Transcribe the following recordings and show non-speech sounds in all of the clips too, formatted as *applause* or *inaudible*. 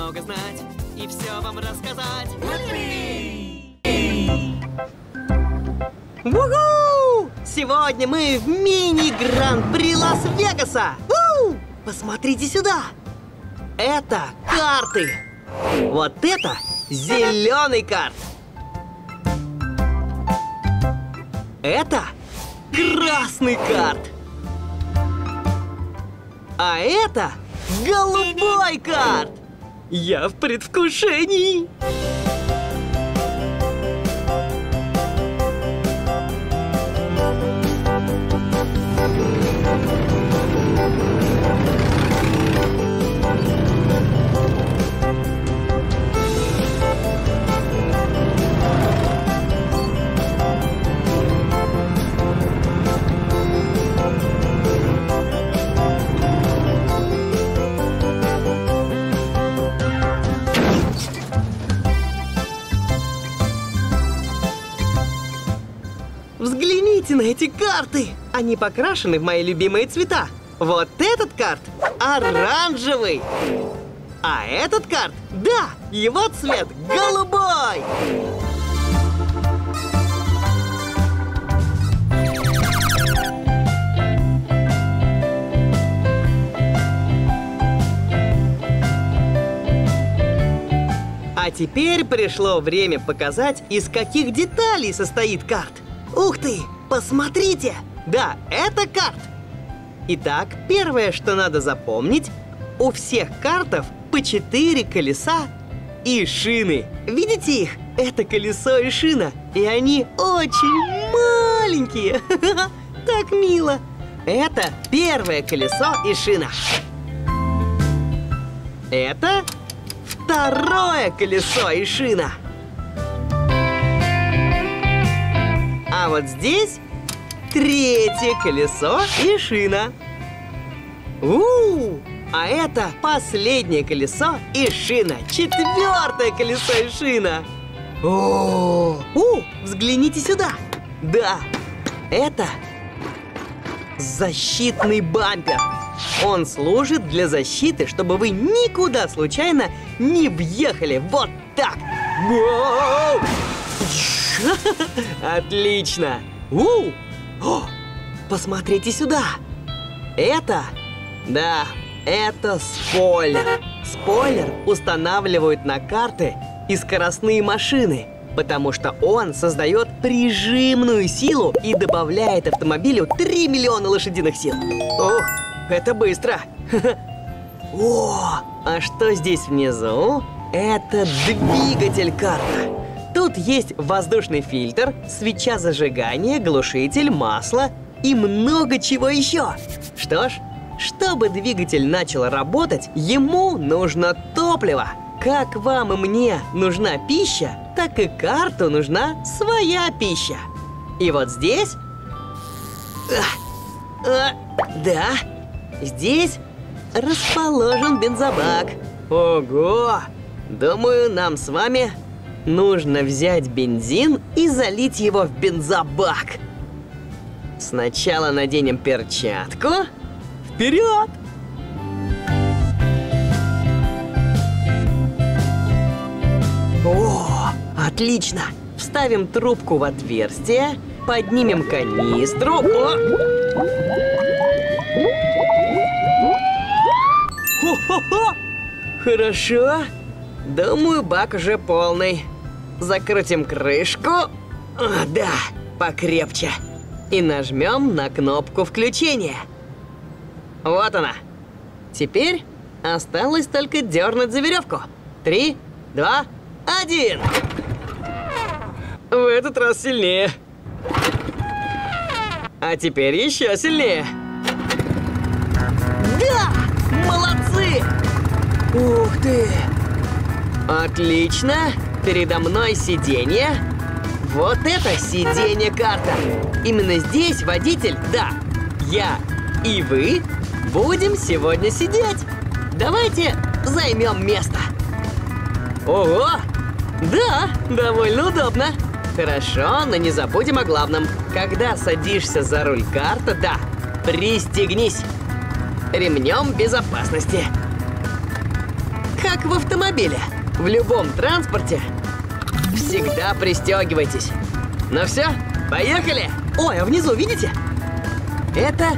много знать и все вам рассказать. Угу! Сегодня мы в мини-гран-при Лас-Вегаса! Посмотрите сюда! Это карты! Вот это зеленый карт! Это красный карт! А это голубой карт! Я в предвкушении! Взгляните на эти карты! Они покрашены в мои любимые цвета. Вот этот карт оранжевый. А этот карт, да, его цвет голубой. А теперь пришло время показать, из каких деталей состоит карт. Ух ты, посмотрите! Да, это карт. Итак, первое, что надо запомнить, у всех картов по четыре колеса и шины. Видите их? Это колесо и шина, и они очень маленькие. *laughs* Так мило. Это первое колесо и шина. Это второе колесо и шина. А вот здесь третье колесо и шина. У, а это последнее колесо и шина. Четвертое колесо и шина. О, у, взгляните сюда. Да, это защитный бампер. Он служит для защиты, чтобы вы никуда случайно не въехали. Вот так. Воу! Отлично! У! О, посмотрите сюда! Это, да, это спойлер. Спойлер устанавливают на карты и скоростные машины, потому что он создает прижимную силу и добавляет автомобилю 3 миллиона лошадиных сил. Ох, это быстро! *laughs* О, а что здесь внизу? Это двигатель карта. Тут есть воздушный фильтр, свеча зажигания, глушитель, масло и много чего еще. Что ж, чтобы двигатель начал работать, ему нужно топливо. Как вам и мне нужна пища, так и карту нужна своя пища. И вот здесь... А, а, да, здесь расположен бензобак. Ого! Думаю, нам с вами нужно взять бензин и залить его в бензобак. Сначала наденем перчатку. Вперед! О, отлично! Вставим трубку в отверстие, поднимем канистру. О! Хорошо. Думаю, бак уже полный. Закрутим крышку. А, да, покрепче. И нажмем на кнопку включения. Вот она. Теперь осталось только дернуть за веревку. Три, два, один. В этот раз сильнее. А теперь еще сильнее. Да! Молодцы! Ух ты! Отлично! Передо мной сиденье. Вот это сиденье карта. Именно здесь водитель, да, я и вы будем сегодня сидеть. Давайте займем место. Ого! Да, довольно удобно. Хорошо, но не забудем о главном. Когда садишься за руль карта, да, пристегнись ремнем безопасности. Как в автомобиле. В любом транспорте всегда пристегивайтесь. Ну все, поехали! Ой, а внизу видите? Это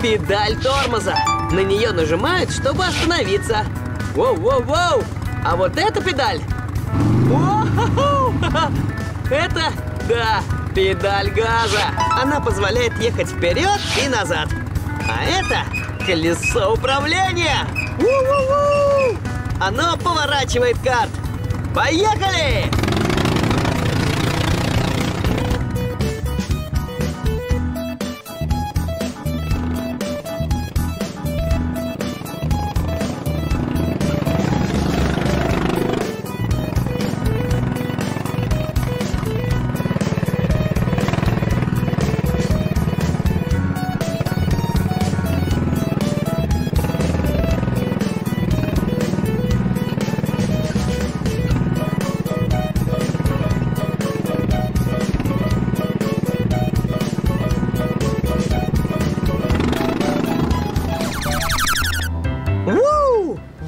педаль тормоза. На нее нажимают, чтобы остановиться. Воу-воу-воу! А вот эта педаль... *laughs* Это, да, педаль газа. Она позволяет ехать вперед и назад. А это колесо управления. У-у-у! Оно поворачивает карт. Поехали!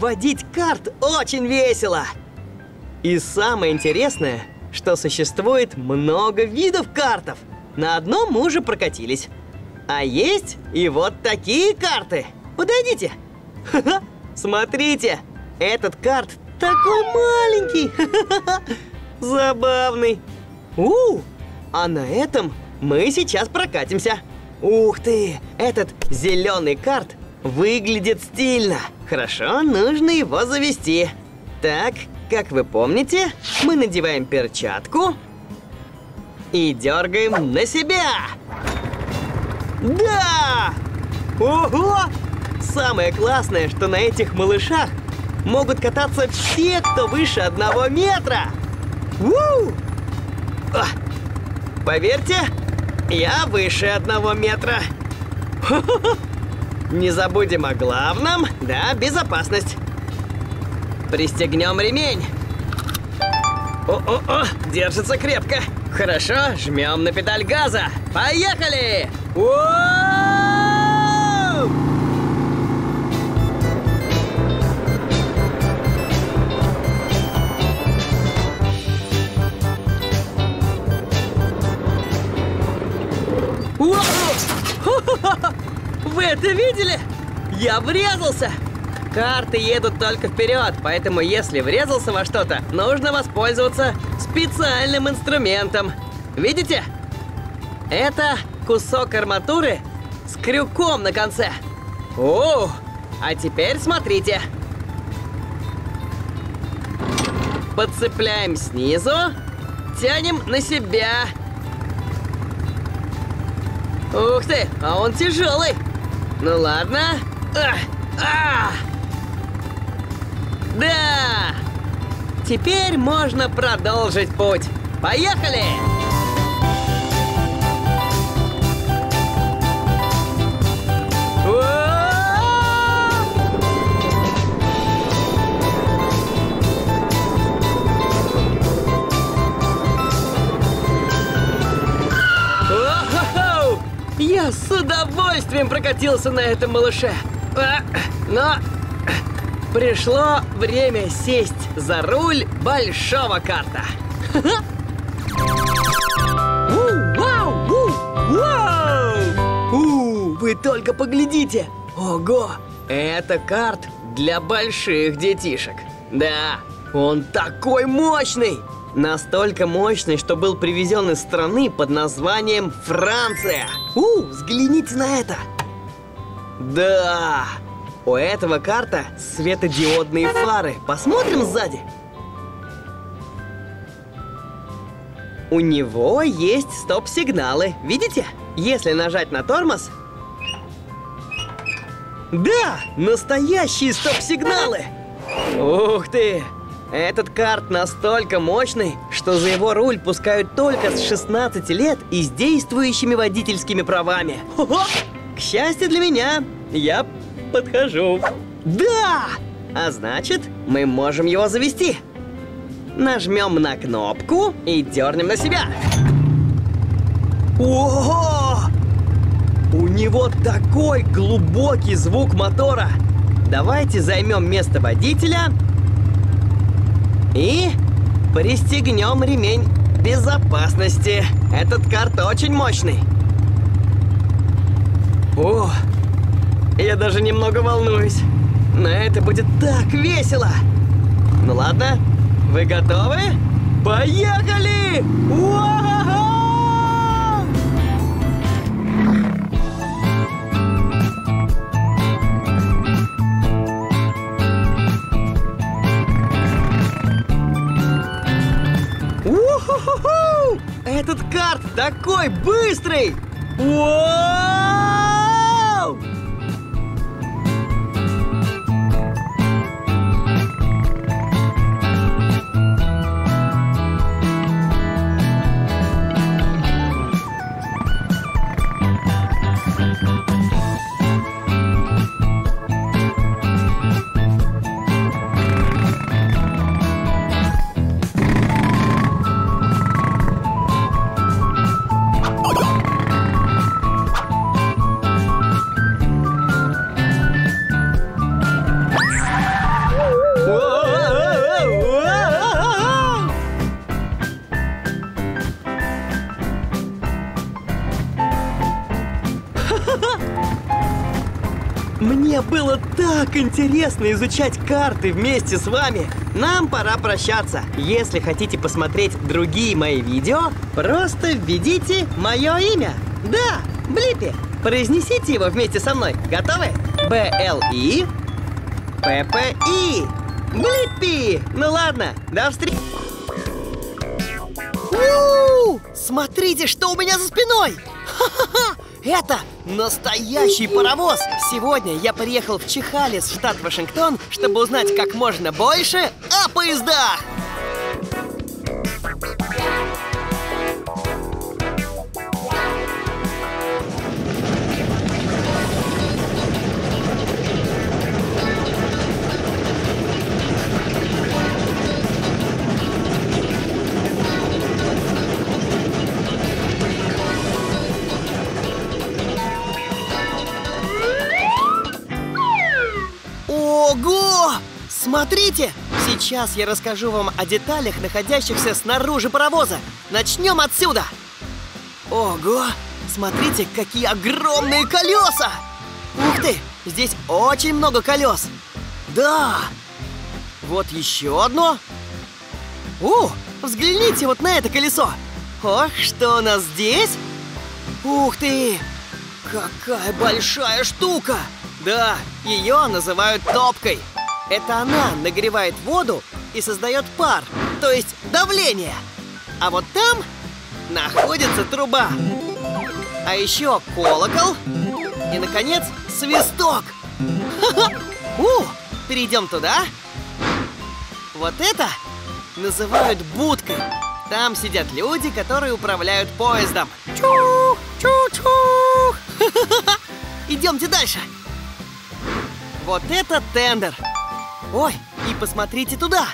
Водить карт очень весело! И самое интересное, что существует много видов картов. На одном мы уже прокатились. А есть и вот такие карты. Подойдите. Смотрите, этот карт такой маленький. Забавный. У, а на этом мы сейчас прокатимся. Ух ты, этот зеленый карт выглядит стильно. Хорошо, нужно его завести. Так, как вы помните, мы надеваем перчатку и дергаем на себя. Да! Ого! Самое классное, что на этих малышах могут кататься все, кто выше одного метра. У! А, Поверьте, я выше одного метра. *laughs* Не забудем о главном, да, безопасность. Пристегнем ремень. О-о-о, держится крепко. Хорошо, жмем на педаль газа. Поехали! Уоу! Уоу! Вы это видели? Я врезался! Карты едут только вперед, поэтому если врезался во что-то, нужно воспользоваться специальным инструментом. Видите? Это кусок арматуры с крюком на конце. О, а теперь смотрите. Подцепляем снизу, тянем на себя. Ух ты, а он тяжелый. Ну ладно. Ах, а! Да! Теперь можно продолжить путь. Поехали! Уа! С удовольствием прокатился на этом малыше. А, Но пришло время сесть за руль большого карта. *laughs* Вы только поглядите! Ого! Это карт для больших детишек. Да, он такой мощный! Настолько мощный, что был привезен из страны под названием Франция. У, взгляните на это! Да! У этого карта светодиодные фары. Посмотрим сзади. У него есть стоп-сигналы. Видите? Если нажать на тормоз... Да! Настоящие стоп-сигналы! Ух ты! Этот карт настолько мощный, что за его руль пускают только с 16 лет и с действующими водительскими правами. Хо-хо! К счастью для меня, я подхожу. Да! А значит, мы можем его завести. Нажмем на кнопку и дернем на себя. Ого! У него такой глубокий звук мотора. давайте займем место водителя и пристегнем ремень безопасности. Этот карт очень мощный. О, я даже немного волнуюсь. Но это будет так весело. Ну ладно, вы готовы? Поехали! Уа-ха-ха! Уху-ху-ху! Этот карт такой быстрый! Вау! Было так интересно изучать карты вместе с вами. Нам пора прощаться. Если хотите посмотреть другие мои видео, просто введите мое имя. Да, Блиппи. Произнесите его вместе со мной. Готовы? Б-Л-И П-П-И Блиппи! Ну ладно, до встречи! Смотрите, что у меня за спиной! Ха-ха-ха! Это настоящий паровоз! Сегодня я приехал в Чихалис, штат Вашингтон, чтобы узнать как можно больше о поездах! Смотрите! Сейчас я расскажу вам о деталях, находящихся снаружи паровоза. Начнем отсюда! Ого! Смотрите, какие огромные колеса! Ух ты! Здесь очень много колес! Да! Вот еще одно! О, взгляните вот на это колесо! Ох, что у нас здесь? Ух ты! Какая большая штука! Да, ее называют топкой. Это она нагревает воду и создает пар, то есть давление. А вот там находится труба. А еще колокол и, наконец, свисток. Ха-ха! У, перейдем туда. Вот это называют будкой. Там сидят люди, которые управляют поездом. Чух, чух, чух. *laughs* Идемте дальше. Вот это тендер. Ой, и посмотрите туда.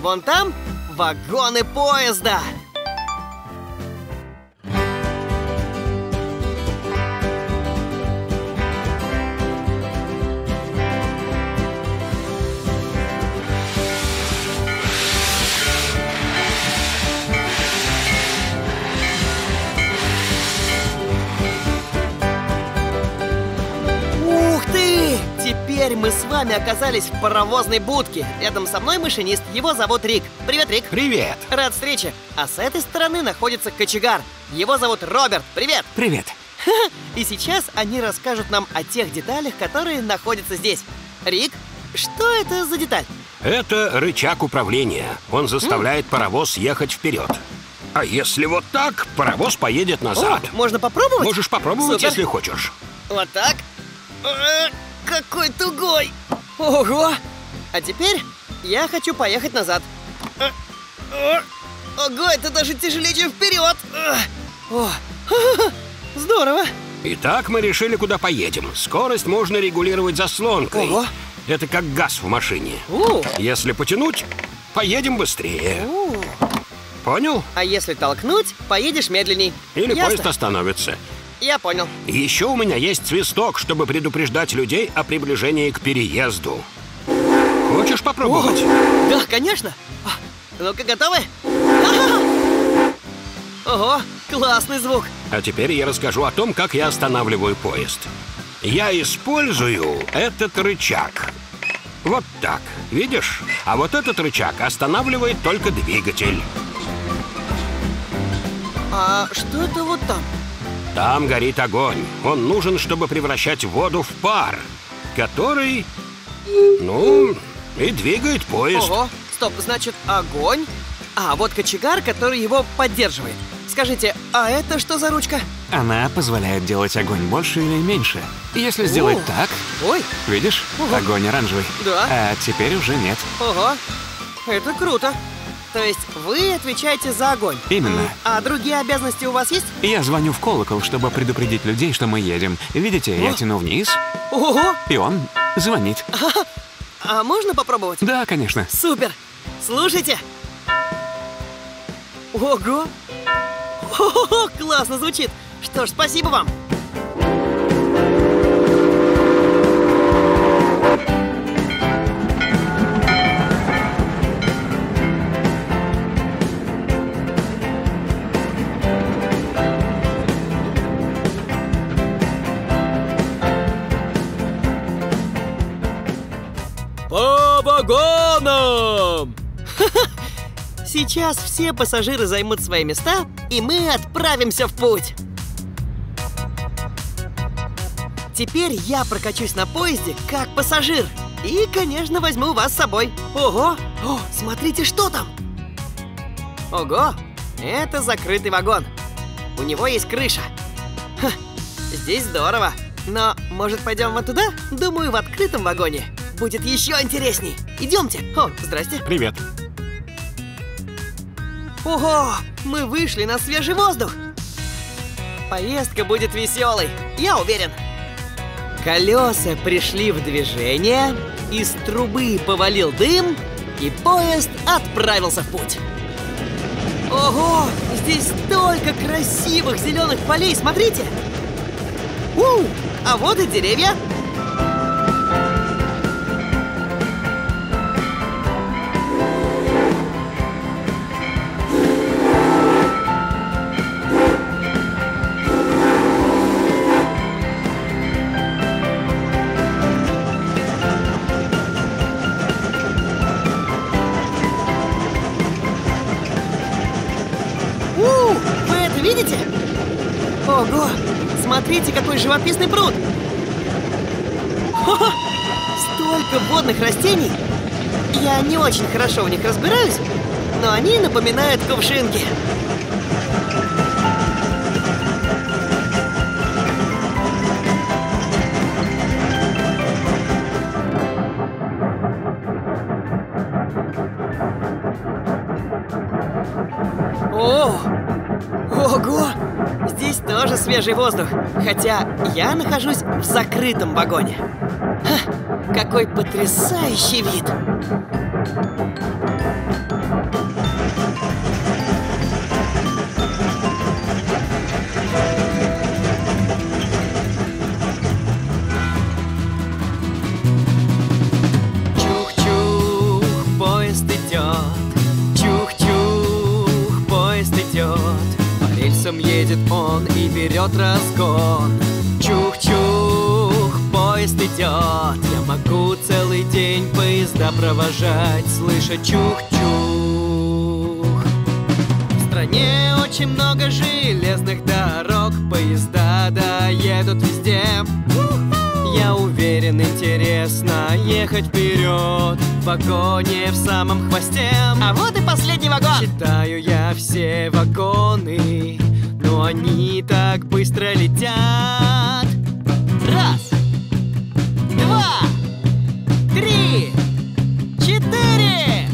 Вон там вагоны поезда. Теперь мы с вами оказались в паровозной будке. Рядом со мной машинист, его зовут Рик. Привет, Рик. Привет. Рад встрече. А с этой стороны находится кочегар. Его зовут Роберт. Привет. Привет. И сейчас они расскажут нам о тех деталях, которые находятся здесь. Рик, что это за деталь? Это рычаг управления. Он заставляет паровоз ехать вперед. А если вот так, паровоз поедет назад. О, можно попробовать? Можешь попробовать, Супер. если хочешь. Вот так. Какой тугой! Ого! А теперь я хочу поехать назад. Ого, это даже тяжелее, чем вперед! О, *laughs* здорово! Итак, мы решили, куда поедем. Скорость можно регулировать заслонкой. Ого. Это как газ в машине. У, Если потянуть, поедем быстрее. у. Понял? А если толкнуть, поедешь медленней. Или Ясно? поезд остановится. Я понял. Еще у меня есть свисток, чтобы предупреждать людей о приближении к переезду. Хочешь попробовать? Да, конечно. А, Ну-ка, готовы? Ого, классный звук. А теперь я расскажу о том, как я останавливаю поезд. Я использую этот рычаг. Вот так, видишь? А вот этот рычаг останавливает только двигатель. А что это вот там? Там горит огонь. Он нужен, чтобы превращать воду в пар, который, ну, и двигает поезд. Ого, стоп, значит, огонь? А, вот кочегар, который его поддерживает. Скажите, а это что за ручка? Она позволяет делать огонь больше или меньше. Если сделать О. так, Ой, видишь, Ого. огонь оранжевый. Да. А теперь уже нет. ого, это круто. То есть вы отвечаете за огонь? Именно. А другие обязанности у вас есть? Я звоню в колокол, чтобы предупредить людей, что мы едем. Видите, я О. тяну вниз, Ого, и он звонит. а можно попробовать? Да, конечно. Супер! Слушайте! Ого! Ого, классно звучит! Что ж, спасибо вам! Сейчас все пассажиры займут свои места, и мы отправимся в путь. Теперь я прокачусь на поезде как пассажир. И, конечно, возьму вас с собой. Ого! О, смотрите, что там! Ого! Это закрытый вагон. У него есть крыша. Ха, здесь здорово. Но, может, пойдем вот туда? Думаю, в открытом вагоне будет еще интересней. Идемте. О, здрасте. Привет. Ого! Мы вышли на свежий воздух! Поездка будет веселой, я уверен. Колеса пришли в движение, из трубы повалил дым, и поезд отправился в путь. Ого! Здесь столько красивых зеленых полей, смотрите! У, а вот и деревья. Какой живописный пруд! Хо-хо! Столько водных растений! Я не очень хорошо в них разбираюсь, но они напоминают кувшинки. Свежий воздух, хотя я нахожусь в закрытом вагоне. Ха, какой потрясающий вид! Разгон. Чух-чух, поезд идет. Я могу целый день поезда провожать, слыша чух-чух. В стране очень много железных дорог, поезда доедут везде. Я уверен, интересно ехать вперед В вагоне в самом хвосте А вот и последний вагон Считаю я все вагоны Но они быстро летят. Раз Два Три Четыре.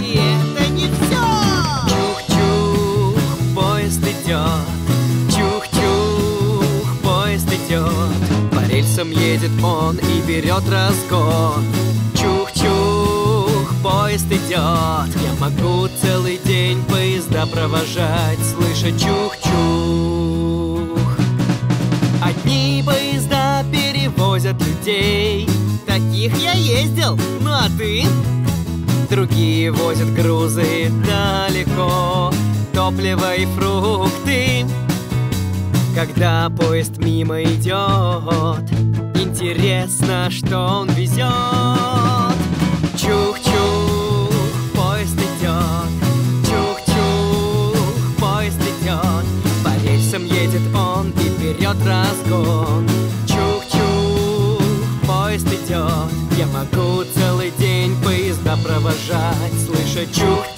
И это не все Чух-чух, поезд идет Чух-чух, поезд идет По рельсам едет он и берет разгон. Чух-чух, поезд идет Я могу целый день поезда провожать Слыша чух-чух Одни поезда перевозят людей. Таких я ездил, ну а ты? Другие возят грузы далеко Топливо и фрукты. Когда поезд мимо идет Интересно, что он везет. Чух-чух, и вперед разгон. Чух-чух, поезд идет. Я могу целый день поезда провожать. Слыша чух-чух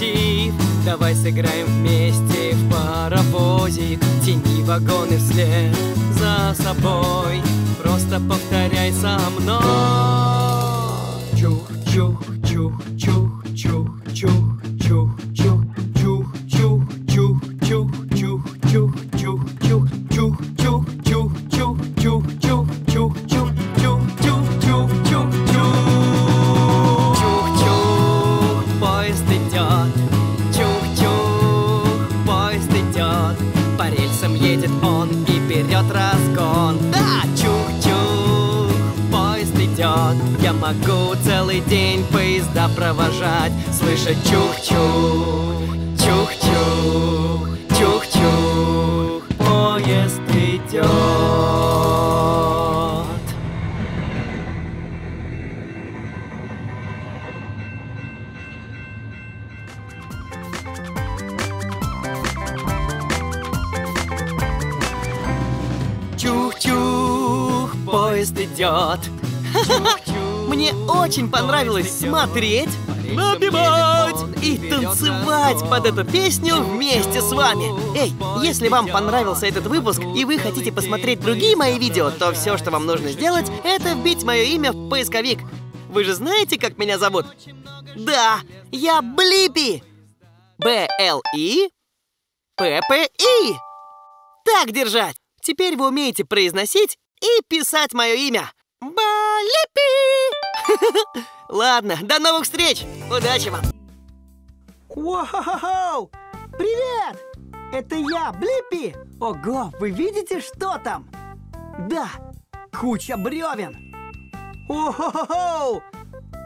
локомотив Давай сыграем вместе в паровозик Тяни вагоны вслед за собой. Просто повторяй со мной. Чух, чух, чух, провожать, слышать чух-чух. Очень понравилось смотреть, напевать и танцевать под эту песню вместе с вами. Эй, если вам понравился этот выпуск и вы хотите посмотреть другие мои видео, то все, что вам нужно сделать, это вбить мое имя в поисковик. Вы же знаете, как меня зовут? Да, я Блиппи. Б-Л-И П-П-И. Так держать. Теперь вы умеете произносить и писать мое имя. Балипи! Ладно, до новых встреч! Удачи вам! Вау! Привет! Это я, Блиппи! Ого, вы видите, что там? Да, куча бревен! О-хо-хо-хо!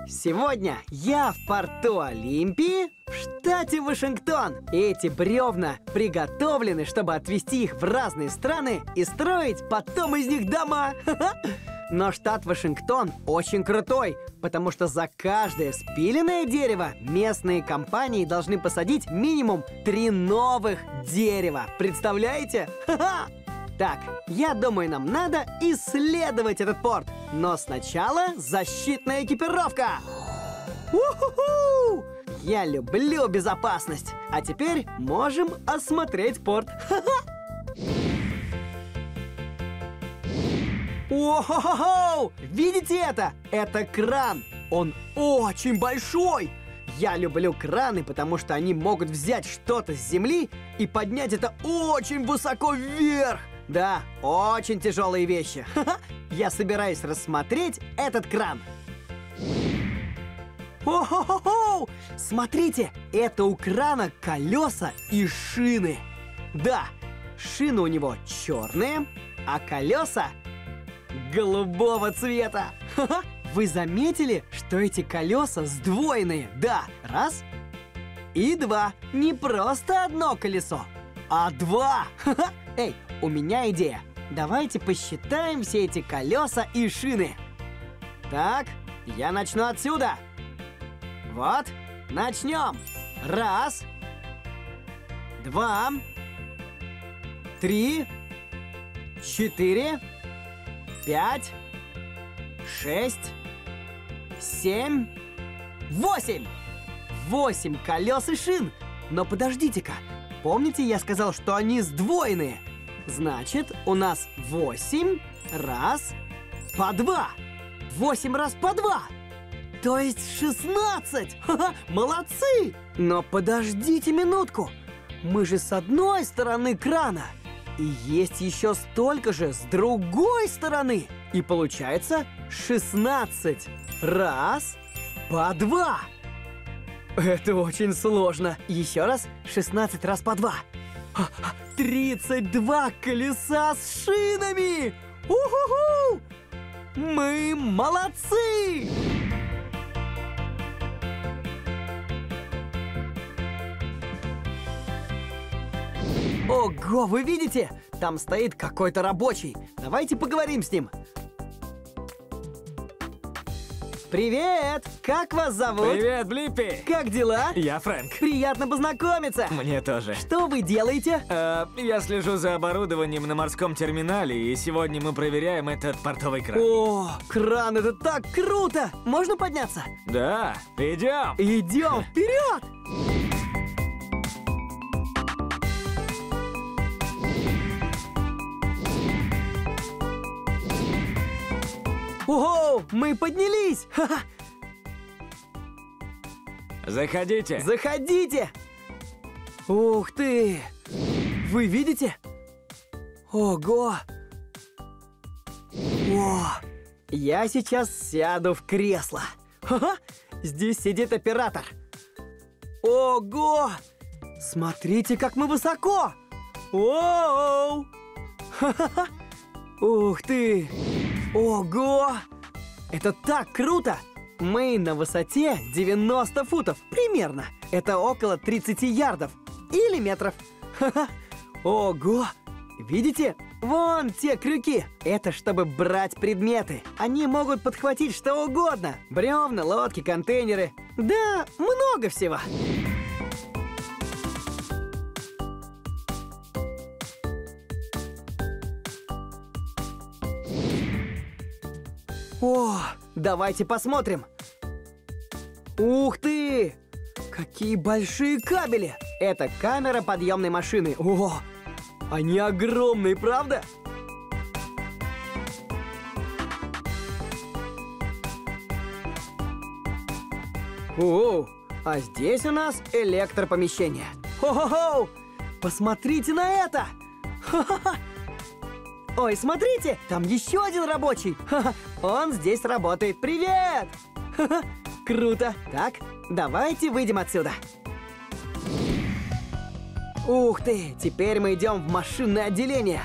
Сегодня я в порту Олимпии в штате Вашингтон. Эти бревна приготовлены, чтобы отвезти их в разные страны и строить потом из них дома. *laughs* Но штат Вашингтон очень крутой, потому что за каждое спиленное дерево местные компании должны посадить минимум три новых дерева. Представляете? Ха-ха! Так, я думаю, нам надо исследовать этот порт. Но сначала защитная экипировка. У-ху-ху! Я люблю безопасность. А теперь можем осмотреть порт. Ха-ха! О-хо-хо-хо! Видите это? Это кран. Он очень большой. Я люблю краны, потому что они могут взять что-то с земли и поднять это очень высоко вверх. Да, очень тяжелые вещи. Я собираюсь рассмотреть этот кран. О-хо-хо-хо! Смотрите, это у крана колеса и шины. Да, шины у него черные, а колеса голубого цвета. Вы заметили, что эти колеса сдвоенные? Да, раз и два. Не просто одно колесо, а два. Эй, у меня идея. Давайте посчитаем все эти колеса и шины. Так, я начну отсюда. Вот, начнем. Раз, два, три, четыре, пять, шесть, семь, восемь. Восемь колес и шин. Но подождите-ка, помните, я сказал, что они сдвоенные? Значит, у нас восемь раз по два. Восемь раз по два. То есть 16! *laughs* Ха-ха, молодцы! Но подождите минутку. Мы же с одной стороны крана. И есть еще столько же с другой стороны. И получается 16 раз по два. Это очень сложно. Еще раз 16 раз по два. А, 32 колеса с шинами! Уху-ху! Мы молодцы! Ого, вы видите? Там стоит какой-то рабочий. Давайте поговорим с ним. Привет! Как вас зовут? Привет, Блиппи! Как дела? Я Фрэнк. Приятно познакомиться. Мне тоже. Что вы делаете? Э, я слежу за оборудованием на морском терминале, и сегодня мы проверяем этот портовый кран. О, кран, это так круто! Можно подняться? Да, идем! Идем вперед! Ого, мы поднялись! Ха-ха! Заходите. Заходите! Ух ты! Вы видите? Ого! О! Я сейчас сяду в кресло. Ха-ха! Здесь сидит оператор. Ого! Смотрите, как мы высоко! Оу! Ха-ха-ха! Ух ты! Ого! Это так круто! Мы на высоте 90 футов, примерно. Это около 30 ярдов. Или метров. Ха-ха. Ого! Видите? Вон те крюки. Это чтобы брать предметы. Они могут подхватить что угодно. Бревна, лодки, контейнеры. Да, много всего. О, давайте посмотрим. Ух ты! Какие большие кабели! Это камера подъемной машины. О, они огромные, правда? О, а здесь у нас электропомещение. Хо-хо-хо! Посмотрите на это! Ха-ха-ха! Ой, смотрите, там еще один рабочий. Ха-ха, Он здесь работает. Привет! Ха-ха, Круто. Так, давайте выйдем отсюда. Ух ты, теперь мы идем в машинное отделение.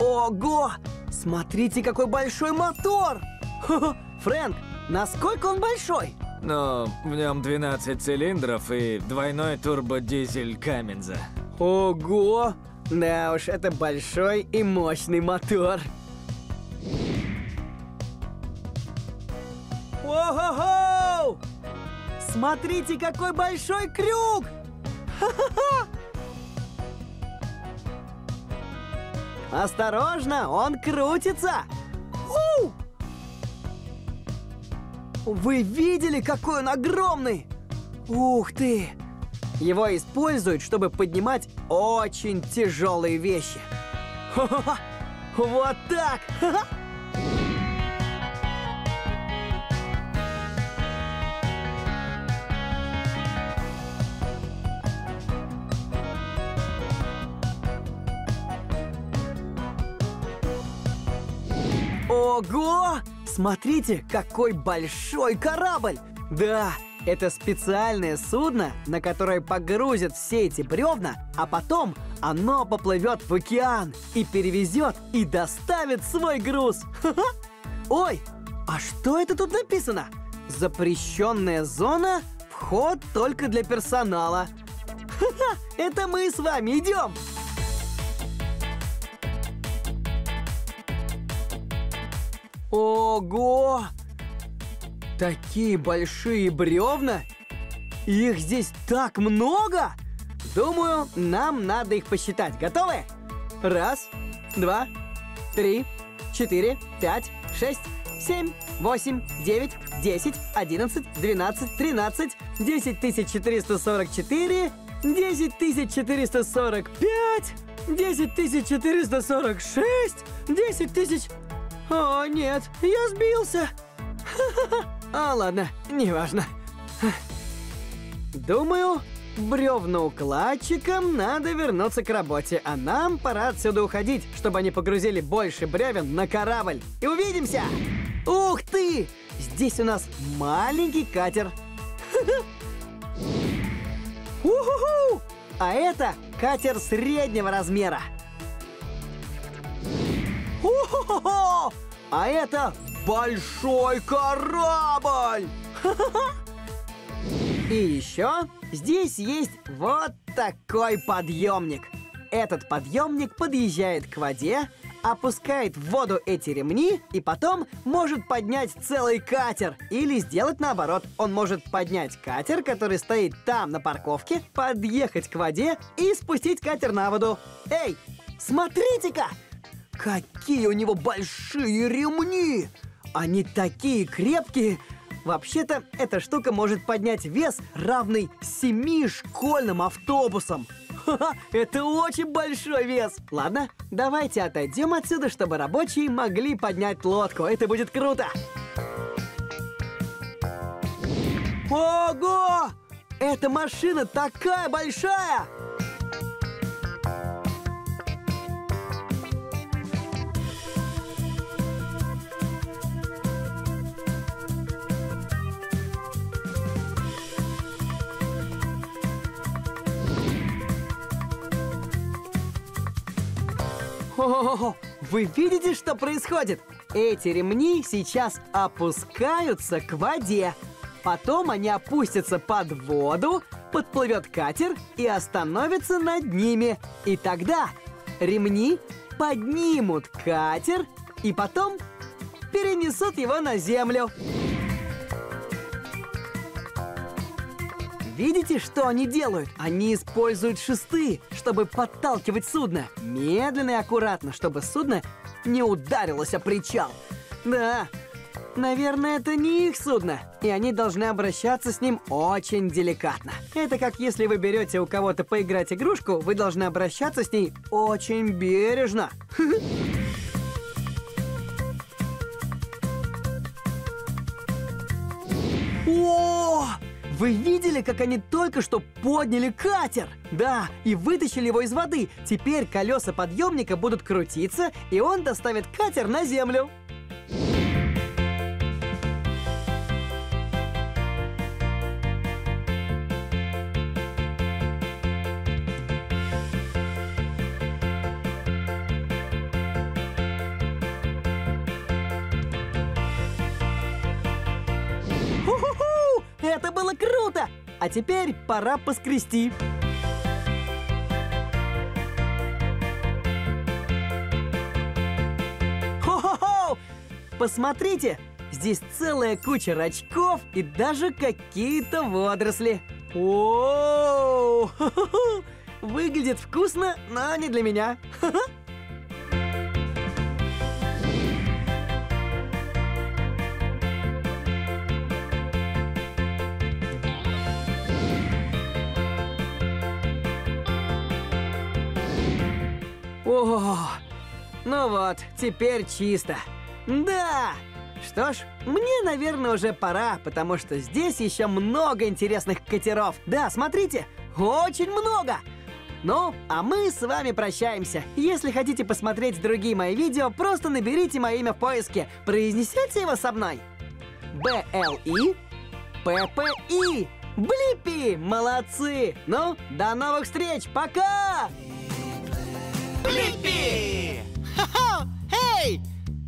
Ого! Смотрите, какой большой мотор! Ха-ха, Фрэнк, насколько он большой? Но в нем 12 цилиндров и двойной турбодизель Каменза. Ого! Да уж, это большой и мощный мотор. Ого-го! Смотрите, какой большой крюк! Осторожно, он крутится! У! Вы видели, какой он огромный? Ух ты! Его используют, чтобы поднимать очень тяжелые вещи. Вот так! Ого! Смотрите, какой большой корабль! Да, это специальное судно, на которое погрузят все эти бревна, а потом оно поплывет в океан и перевезет и доставит свой груз. Ой, а что это тут написано? Запрещенная зона, вход только для персонала. Это мы с вами идем. Ого! Такие большие бревна? Их здесь так много! Думаю, нам надо их посчитать. Готовы? Раз, два, три, четыре, пять, шесть, семь, восемь, девять, десять, одиннадцать, двенадцать, тринадцать, десять тысяч четыреста сорок четыре, десять тысяч четыреста сорок пять, десять тысяч четыреста сорок шесть, десять тысяч... О, нет, я сбился! *laughs* А, ладно, неважно. Думаю, бревноукладчикам надо вернуться к работе, а нам пора отсюда уходить, чтобы они погрузили больше бревен на корабль. И увидимся! Ух ты! Здесь у нас маленький катер. *laughs* Уху! А это катер среднего размера. Уху! А это большой корабль! *laughs* И еще здесь есть вот такой подъемник. Этот подъемник подъезжает к воде, опускает в воду эти ремни и потом может поднять целый катер. Или сделать наоборот. Он может поднять катер, который стоит там на парковке, подъехать к воде и спустить катер на воду. Эй, смотрите-ка! Какие у него большие ремни! Они такие крепкие! Вообще-то, эта штука может поднять вес, равный семи школьным автобусам. Ха-ха, это очень большой вес. Ладно, давайте отойдем отсюда, чтобы рабочие могли поднять лодку. Это будет круто. Ого! Эта машина такая большая! О, вы видите, что происходит? Эти ремни сейчас опускаются к воде. Потом они опустятся под воду, подплывет катер и остановится над ними. И тогда ремни поднимут катер и потом перенесут его на землю. Видите, что они делают? Они используют шесты, чтобы подталкивать судно. Медленно и аккуратно, чтобы судно не ударилось о причал. Да, наверное, это не их судно, и они должны обращаться с ним очень деликатно. Это как если вы берете у кого-то поиграть игрушку, вы должны обращаться с ней очень бережно. *laughs* О! Вы видели, как они только что подняли катер? Да, и вытащили его из воды. Теперь колеса подъемника будут крутиться, и он доставит катер на землю. Было круто! А теперь пора поскрести. Хо-хо-хо! Посмотрите! Здесь целая куча рачков и даже какие-то водоросли. *laughs* О, Выглядит вкусно, но не для меня. Ха-ха. *laughs* О, ну вот, теперь чисто. Да! Что ж, мне, наверное, уже пора, потому что здесь еще много интересных катеров. Да, смотрите, очень много! Ну, а мы с вами прощаемся. Если хотите посмотреть другие мои видео, просто наберите мое имя в поиске. Произнесете его со мной. Б-Л-И П-П-И Блиппи! Молодцы! Ну, до новых встреч! Пока! Блиппи! Ха-ха! Эй!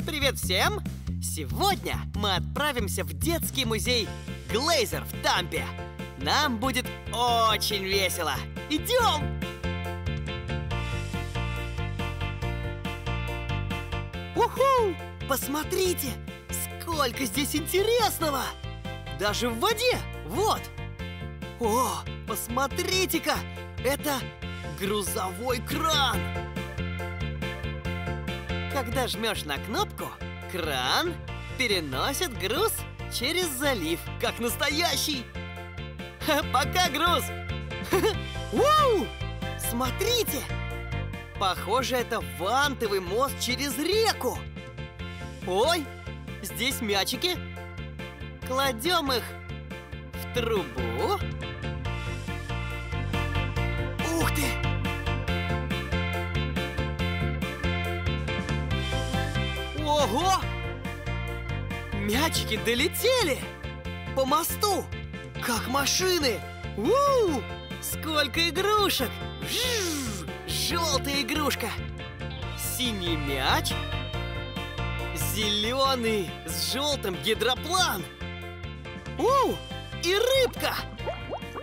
Привет всем! Сегодня мы отправимся в детский музей Глейзер в Тампе. Нам будет очень весело. Идем! Уху! Посмотрите, сколько здесь интересного! Даже в воде! Вот! О, посмотрите-ка! Это грузовой кран! Когда жмешь на кнопку, кран переносит груз через залив, как настоящий. Пока, груз! *laughs* Вау! Смотрите! Похоже, это вантовый мост через реку. Ой, здесь мячики. кладем их в трубу. Ух ты! Ого! Мячики долетели! По мосту! Как машины! у Сколько игрушек! Желтая игрушка! Синий мяч! Зеленый с желтым гидроплан! У! И рыбка!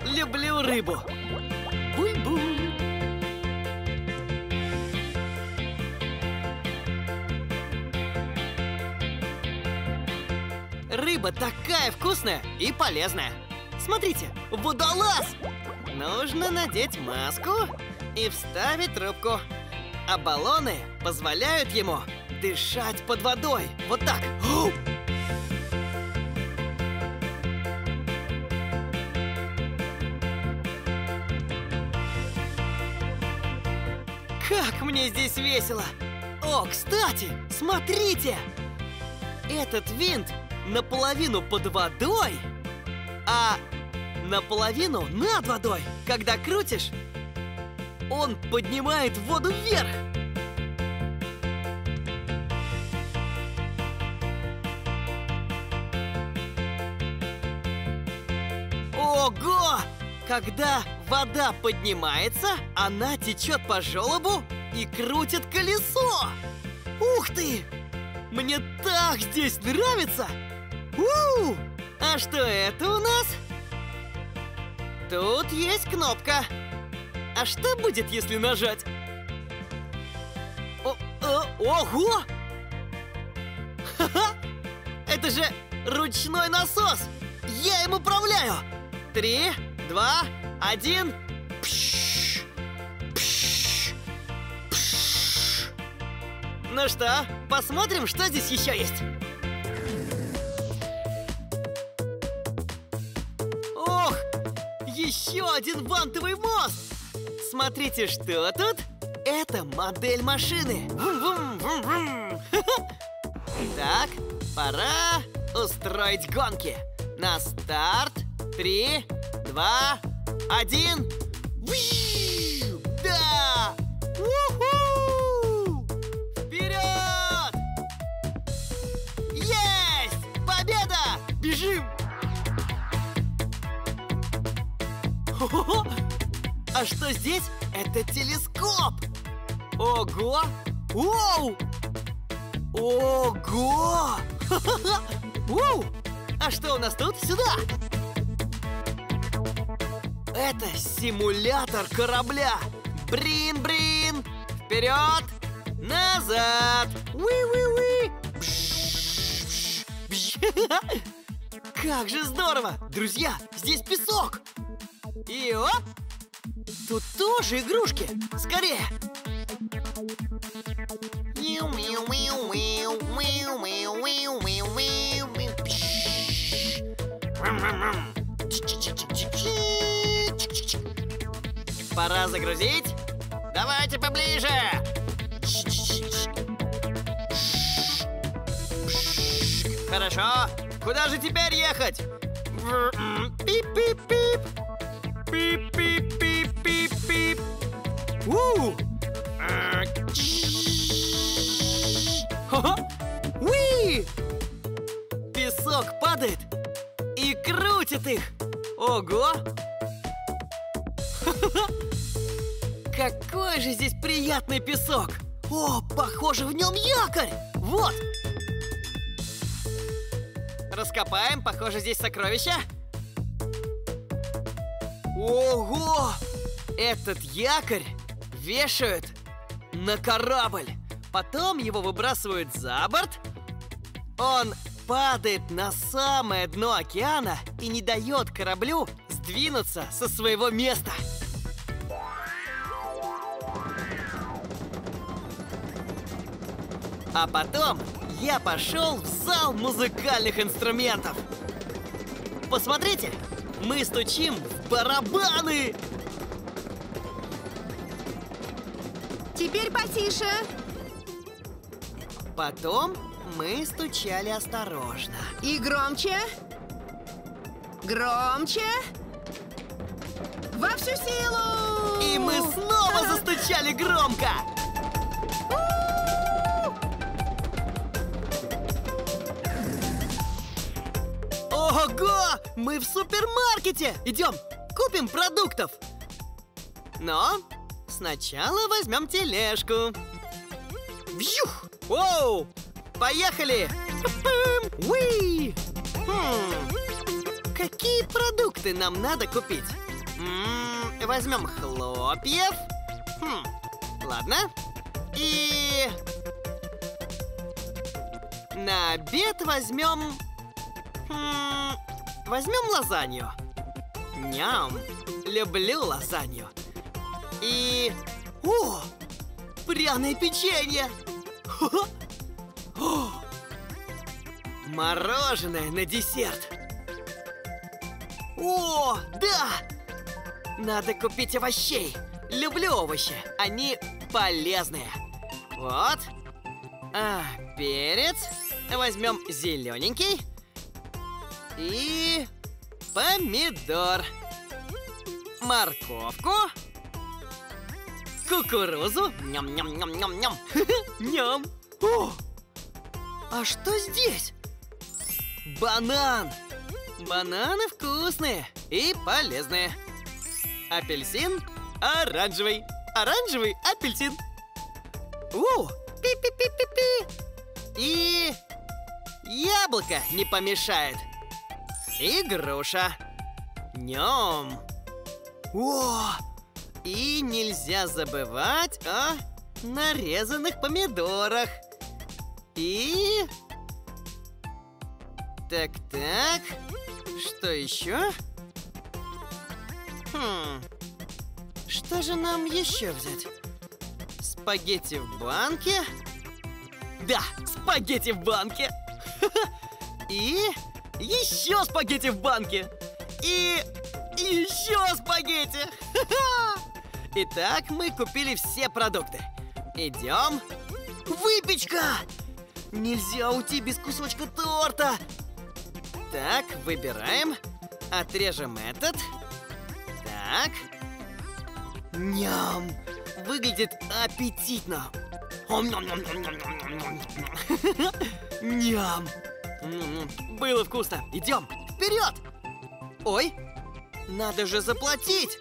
Люблю рыбу! Рыба такая вкусная и полезная. Смотрите, водолаз! Нужно надеть маску и вставить трубку. А баллоны позволяют ему дышать под водой. Вот так. *gasps* Как мне здесь весело! О, кстати, смотрите! Этот винт наполовину под водой, а наполовину над водой. Когда крутишь, он поднимает воду вверх. Ого! Когда вода поднимается, она течет по желобу и крутит колесо. Ух ты! Мне так здесь нравится! У А что это у нас? Тут есть кнопка. А что будет, если нажать? О, о, ого! Ха-ха! Это же ручной насос! Я им управляю! Три, два, один. Пш, пш, пш. Ну что, посмотрим, что здесь еще есть. Еще один вантовый мост! Смотрите, что тут? Это модель машины. *laughs* Так, пора устроить гонки. На старт. Три, два, один. Да! Уху! Вперед! Есть! Победа! Бежим! А что здесь? Это телескоп! Ого! Воу! Ого! *laughs* Воу! А что у нас тут? Сюда! Это симулятор корабля! Брин-брин! Вперед! Назад! Уи-уи-уи! *laughs* Как же здорово! Друзья, здесь песок! И оп! Тут тоже игрушки! Скорее! Пора загрузить. Давайте поближе. Хорошо. Куда же теперь ехать? Пип-пип-пип. Пип-пип-пип-пип-пип. У! Ха-ха! Уи! Песок падает и крутит их. Ого! Какой же здесь приятный песок! О, похоже, в нем якорь! Вот! Раскопаем, похоже, здесь сокровища. Ого! Этот якорь вешают на корабль. Потом его выбрасывают за борт. Он падает на самое дно океана и не дает кораблю сдвинуться со своего места. А потом я пошел в зал музыкальных инструментов. Посмотрите, мы стучим в барабаны. Теперь потише. Потом мы стучали осторожно. И громче. Громче. Во всю силу. И мы снова застучали громко! Ого! Мы в супермаркете! Идем, купим продуктов! Но сначала возьмем тележку. Вьюх! Воу! Поехали! Уи! Хм, Какие продукты нам надо купить? М, Возьмем хлопьев. Хм, ладно. И... На обед возьмем... хм, возьмем лазанью. Ням. Люблю лазанью. И... О! Пряное печенье! О! Мороженое на десерт. О, да! Надо купить овощей. Люблю овощи. Они полезные. Вот. А, перец. Возьмем зелененький. И помидор. Морковку. Кукурузу. Ням-ням-ням-ням-ням. *laughs* Ням. О! А что здесь? Банан. Бананы вкусные и полезные. Апельсин оранжевый. Оранжевый апельсин. У, пи-пи-пи-пи-пи. И яблоко не помешает. И груша. Нем. О, и нельзя забывать о нарезанных помидорах. И... Так-так. Что еще? Хм. Что же нам еще взять? Спагетти в банке? Да, спагетти в банке. *laughs* И еще спагетти в банке. И еще спагетти. *laughs* Итак, мы купили все продукты. Идем. Выпечка! Нельзя уйти без кусочка торта. Так, выбираем. Отрежем этот. Так. Ням! Выглядит аппетитно. *laughs* Ням! М, Было вкусно. Идем. Вперед! Ой, надо же заплатить.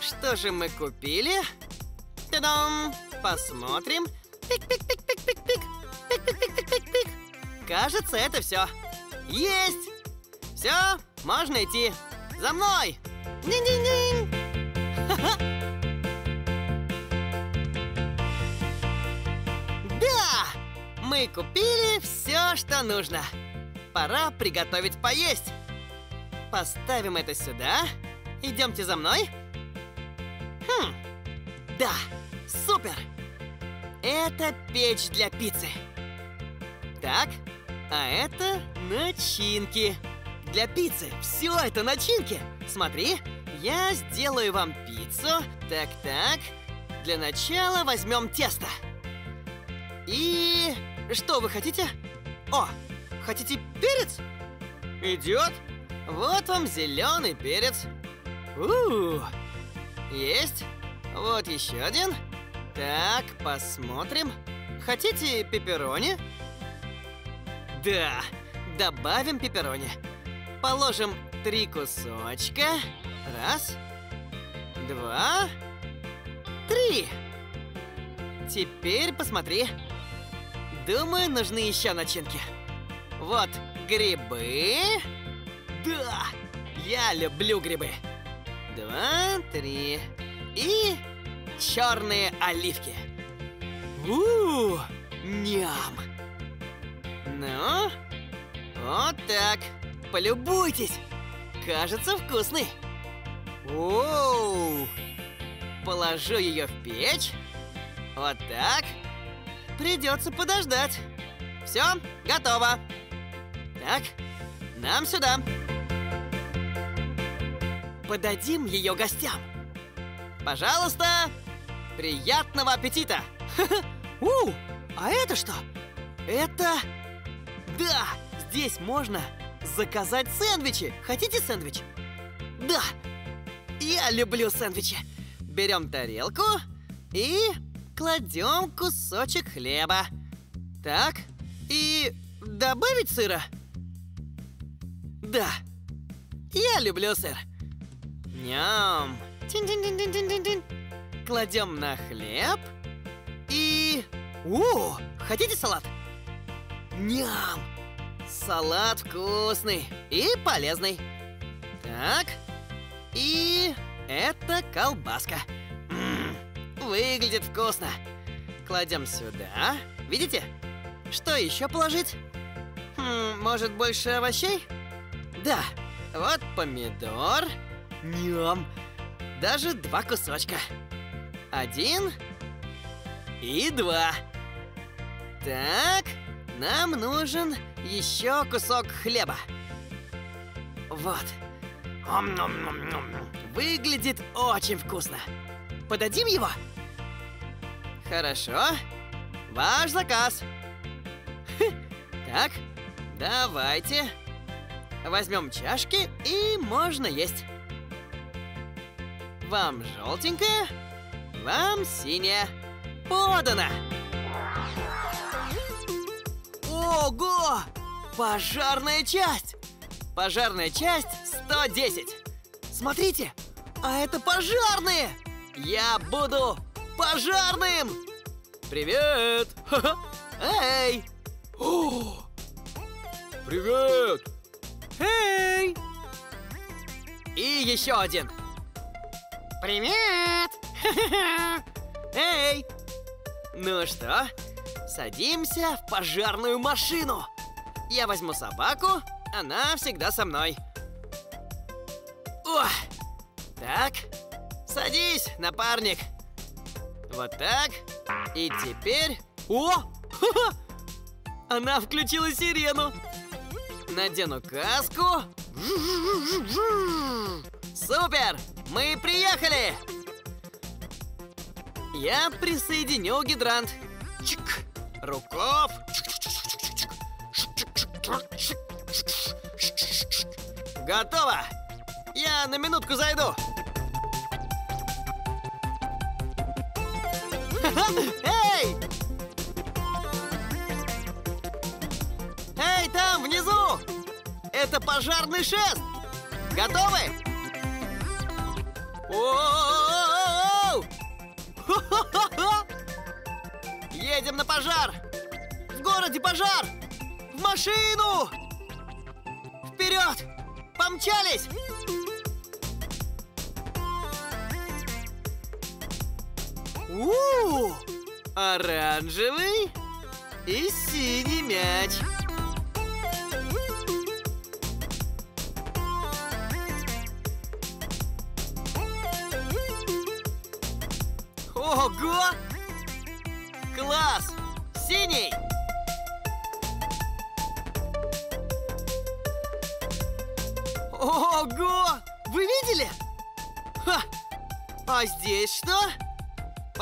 Что же мы купили? Та-дам! Посмотрим. Пик-пик-пик-пик-пик-пик. Пик-пик-пик-пик-пик-пик. Кажется, это все. Есть! Все, можно идти. За мной! Динь-динь-динь! Да! Мы купили все, что нужно. Пора приготовить поесть. Поставим это сюда. Идемте за мной. Хм. Да, супер! Это печь для пиццы. Так, а это начинки. Для пиццы все это начинки. Смотри, я сделаю вам пиццу. Так-так. Для начала возьмем тесто. И... Что вы хотите? О, хотите перец? Идет. Вот вам зеленый перец. у Есть. Вот еще один. Так, посмотрим. Хотите пепперони? Да, добавим пепперони. Положим три кусочка. Раз, два, три. Теперь посмотри. Думаю, нужны еще начинки. Вот грибы. Да, я люблю грибы. Два, три. И черные оливки. у ням. Ну, вот так. Полюбуйтесь. Кажется вкусный. Оу. Положу ее в печь. Вот так. Придется подождать. Все, готово. Так, нам сюда. Подадим ее гостям. Пожалуйста, приятного аппетита! *laughs* У, а это что? Это... Да, здесь можно заказать сэндвичи. Хотите сэндвич? Да, я люблю сэндвичи. Берем тарелку и кладем кусочек хлеба. Так, и добавить сыра? Да, я люблю сыр. Ням. Кладем на хлеб и... О, хотите салат? Ням! Салат вкусный и полезный. Так, и это колбаска. Выглядит вкусно. Кладем сюда. Видите? Что еще положить? Хм, может, больше овощей? Да, вот помидор. Ням. Даже два кусочка. Один и два. Так, нам нужен еще кусок хлеба. Вот. Выглядит очень вкусно. Подадим его? Хорошо. Ваш заказ. Так, давайте. Возьмем чашки и можно есть. Вам желтенькое, вам синее. Подано! Ого! Пожарная часть! Пожарная часть 110. Смотрите, а это пожарные! Я буду пожарным! Привет! *laughs* Эй! О! *gasps* Привет! Эй! И еще один. Привет! *laughs* Эй! Ну что, садимся в пожарную машину. Я возьму собаку, она всегда со мной. О! Так, садись, напарник. Вот так. И теперь... О! Она включила сирену. Надену каску. Супер! Мы приехали! Я присоединю гидрант. Чик. Рукав. Готово! Я на минутку зайду. Эй! Эй, там, внизу! Это пожарный шест! Готовы? Хо-хо-хо-хо! Едем на пожар! В городе пожар! В машину! Вперед! Помчались! У Оранжевый и синий мяч.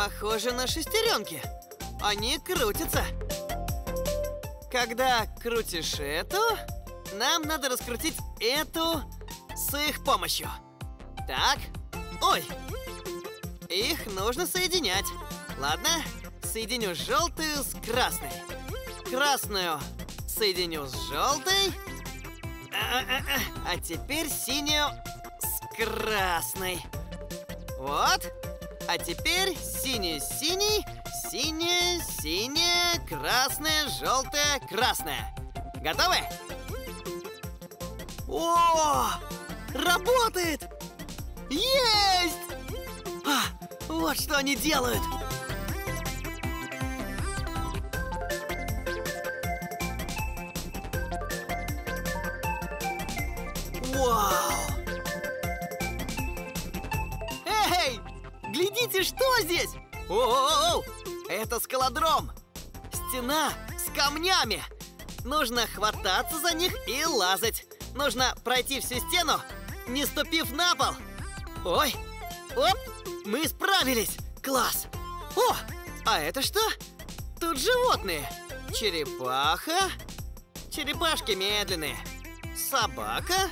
Похоже на шестеренки. Они крутятся. Когда крутишь эту, нам надо раскрутить эту с их помощью. Так. Ой! Их нужно соединять. Ладно, соединю желтую с красной. Красную соединю с желтой. А теперь синюю с красной. Вот. А теперь синий с синий, синяя, синяя, красная, желтая, красная. Готовы? О! Работает! Есть! А, вот что они делают! Глядите, что здесь! О-о-о! Это скалодром! Стена с камнями! Нужно хвататься за них и лазать. Нужно пройти всю стену, не ступив на пол. Ой! Оп! Мы справились! Класс! О! А это что? Тут животные. Черепаха. Черепашки медленные. собака,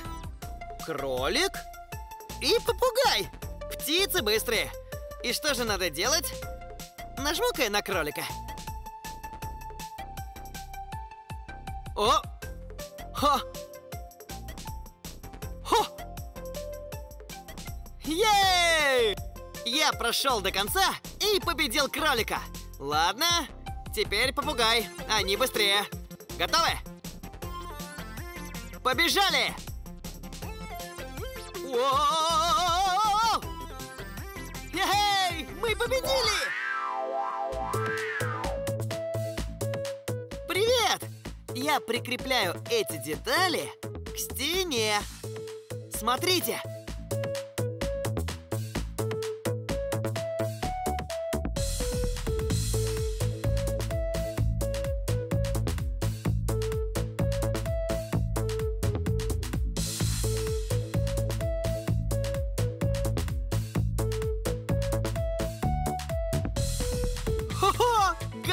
кролик и попугай. Птицы быстрые. И что же надо делать? Нажму-ка я на кролика. О! Хо! Хо! Ей! Я прошел до конца и победил кролика. Ладно, теперь попугай. Они быстрее. Готовы? Побежали! Воу! Эй, мы победили! Привет! Я прикрепляю эти детали к стене. Смотрите!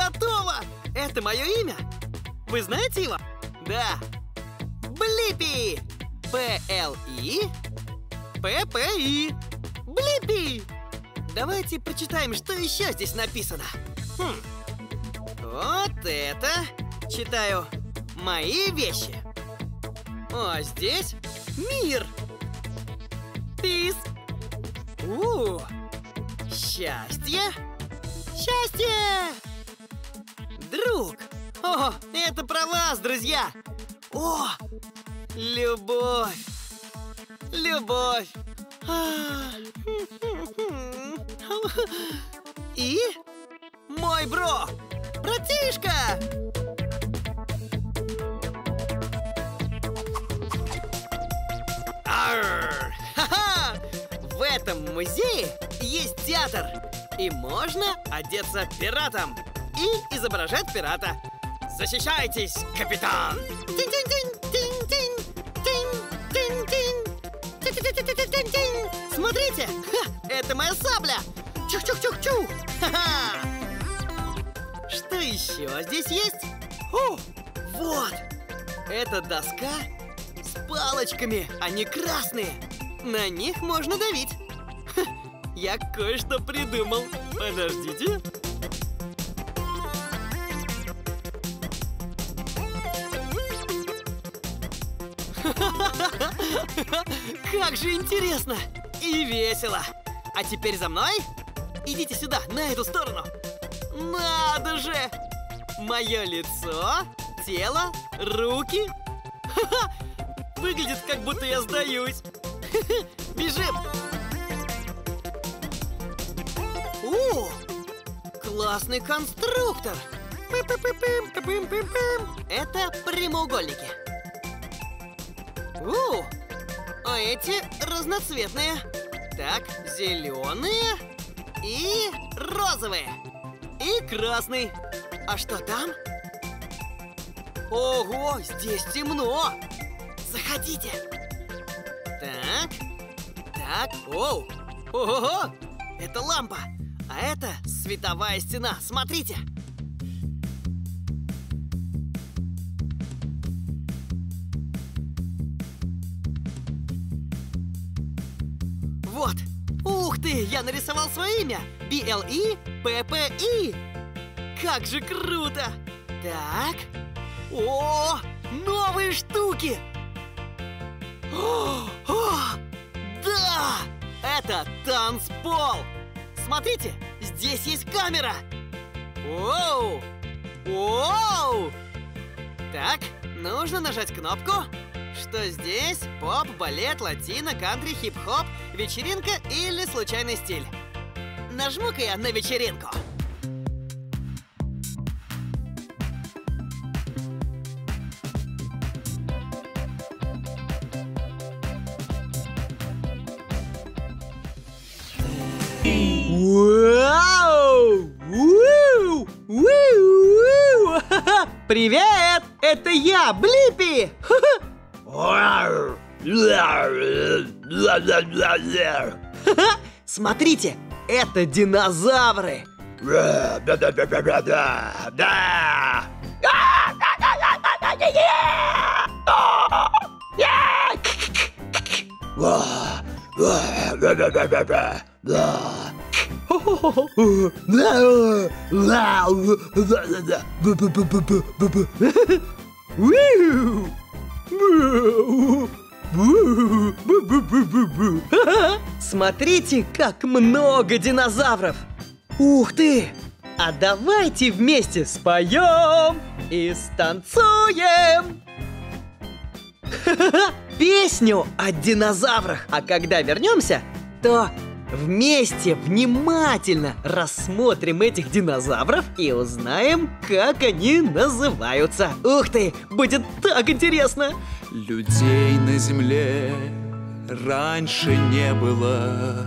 Готово! Это мое имя. Вы знаете его? Да. Блипи! Б-Л-И П-П-И Блиппи! Давайте прочитаем, что еще здесь написано. Хм. Вот это. Читаю. Мои вещи. А здесь мир. Peace. У. Счастье. Счастье! Друг! О, это про вас, друзья! О, любовь! Любовь! А. И мой бро! Братишка! Ха-ха! В этом музее есть театр, и можно одеться пиратом и изображать пирата. Защищайтесь, капитан! Смотрите! Ха, это моя сабля! Чух-чух-чух-чух! Что еще здесь есть? О, вот! Это доска с палочками, они красные. На них можно давить. Ха, Я кое-что придумал. Подождите. Как же интересно и весело. А теперь за мной. Идите сюда, на эту сторону. Надо же! Мое лицо, тело, руки. Выглядит, как будто я сдаюсь. *laughs* Бежим! О, классный конструктор. Это прямоугольники. У, а эти разноцветные. Так, зеленые и розовые. И красный. А что там? Ого, здесь темно. Заходите. Так, так, оу, ого, это лампа, а это световая стена. Смотрите. Вот. Ух ты, я нарисовал свое имя. B-L-E-P-P-E. Как же круто. Так. О, новые штуки. О, о, да, это танцпол. Смотрите, здесь есть камера. Оу, оу. Так, нужно нажать кнопку. Что здесь? Поп, балет, латино, кантри, хип-хоп, вечеринка или случайный стиль. Нажму-ка я на вечеринку. *laughs* Привет! Это я, Блипи! *laughs* *laughs* Смотрите, это динозавры! *laughs* Смотрите, как много динозавров! Ух ты! А давайте вместе споем и станцуем! Песню о динозаврах! А когда вернемся, то вместе внимательно рассмотрим этих динозавров и узнаем, как они называются. Ух ты, будет так интересно! Людей на земле раньше не было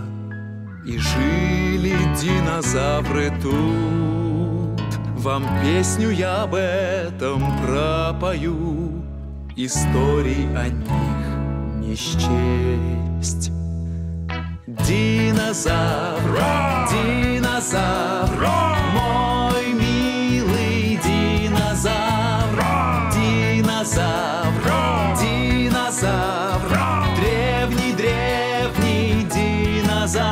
И жили динозавры тут Вам песню я об этом пропою Историй о них не счесть Динозавр, динозавр, мой милый динозавр, динозавр, динозавр, древний древний динозавр.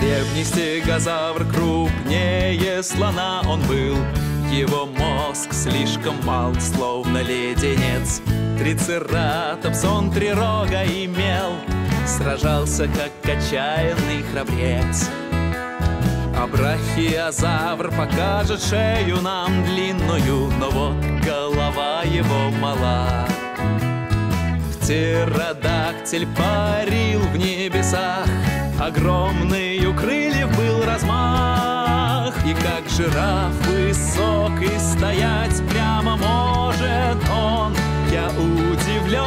Древний стегозавр крупнее слона он был. Его мозг слишком мал, словно леденец. Трицератопс он три рога имел, Сражался, как отчаянный храбрец. А брахиозавр покажет шею нам длинную, Но вот голова его мала. Птеродактиль парил в небесах, Огромный у крыльев был размах, И как жираф высок и стоять прямо может он, Я удивлен.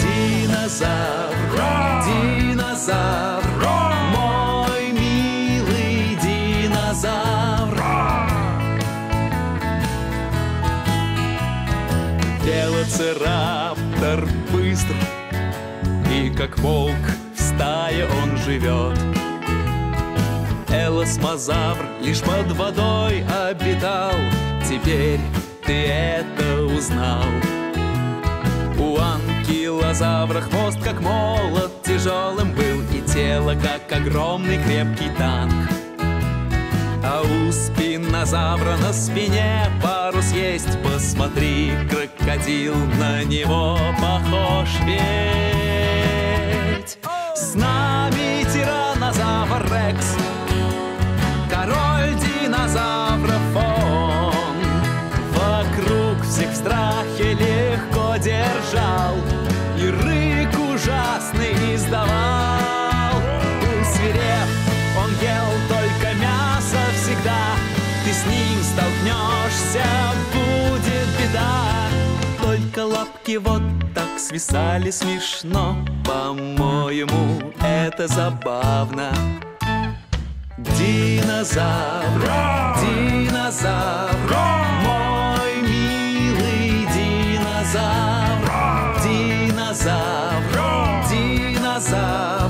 Динозавр, динозавр, мой милый динозавр. Велоцираптор быстр И как волк в стае он живет Элосмозавр лишь под водой обитал. Теперь ты это узнал. У анкилозавра хвост как молот тяжелым был И тело как огромный крепкий танк. А у спинозавра на спине парус есть Посмотри, крокодил на него похож ведь. С нами беда Только лапки вот так свисали смешно. По-моему, это забавно. Динозавр, динозавр, мой милый динозавр, динозавр, динозавр,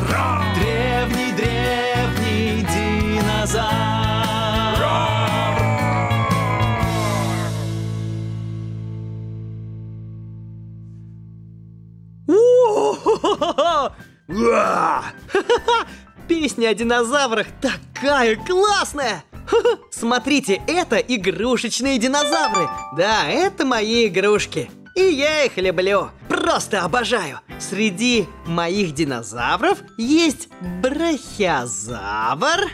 *laughs* Песня о динозаврах такая классная! Смотрите, это игрушечные динозавры. Да, это мои игрушки. И я их люблю. Просто обожаю. Среди моих динозавров есть брахиозавр.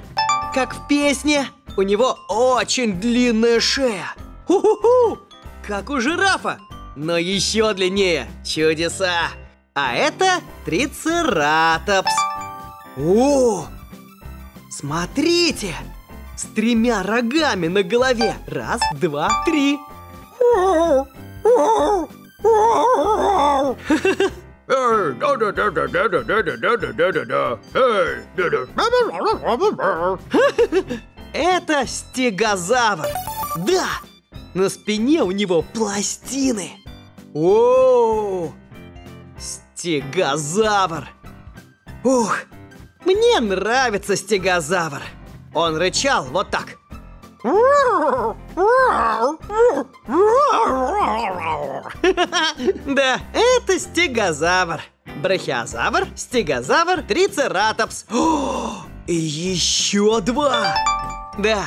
Как в песне. У него очень длинная шея. Ху-ху-ху! Как у жирафа. Но еще длиннее. Чудеса. А это трицератопс. О! Смотрите! С тремя рогами на голове. Раз, два, три. Это стегозавр. Да! На спине у него пластины. О! Стегозавр. Ух, мне нравится стегозавр. Он рычал вот так. *laughs* Да, это стегозавр. Брахиозавр, стегозавр, трицератопс. О, еще два. Да,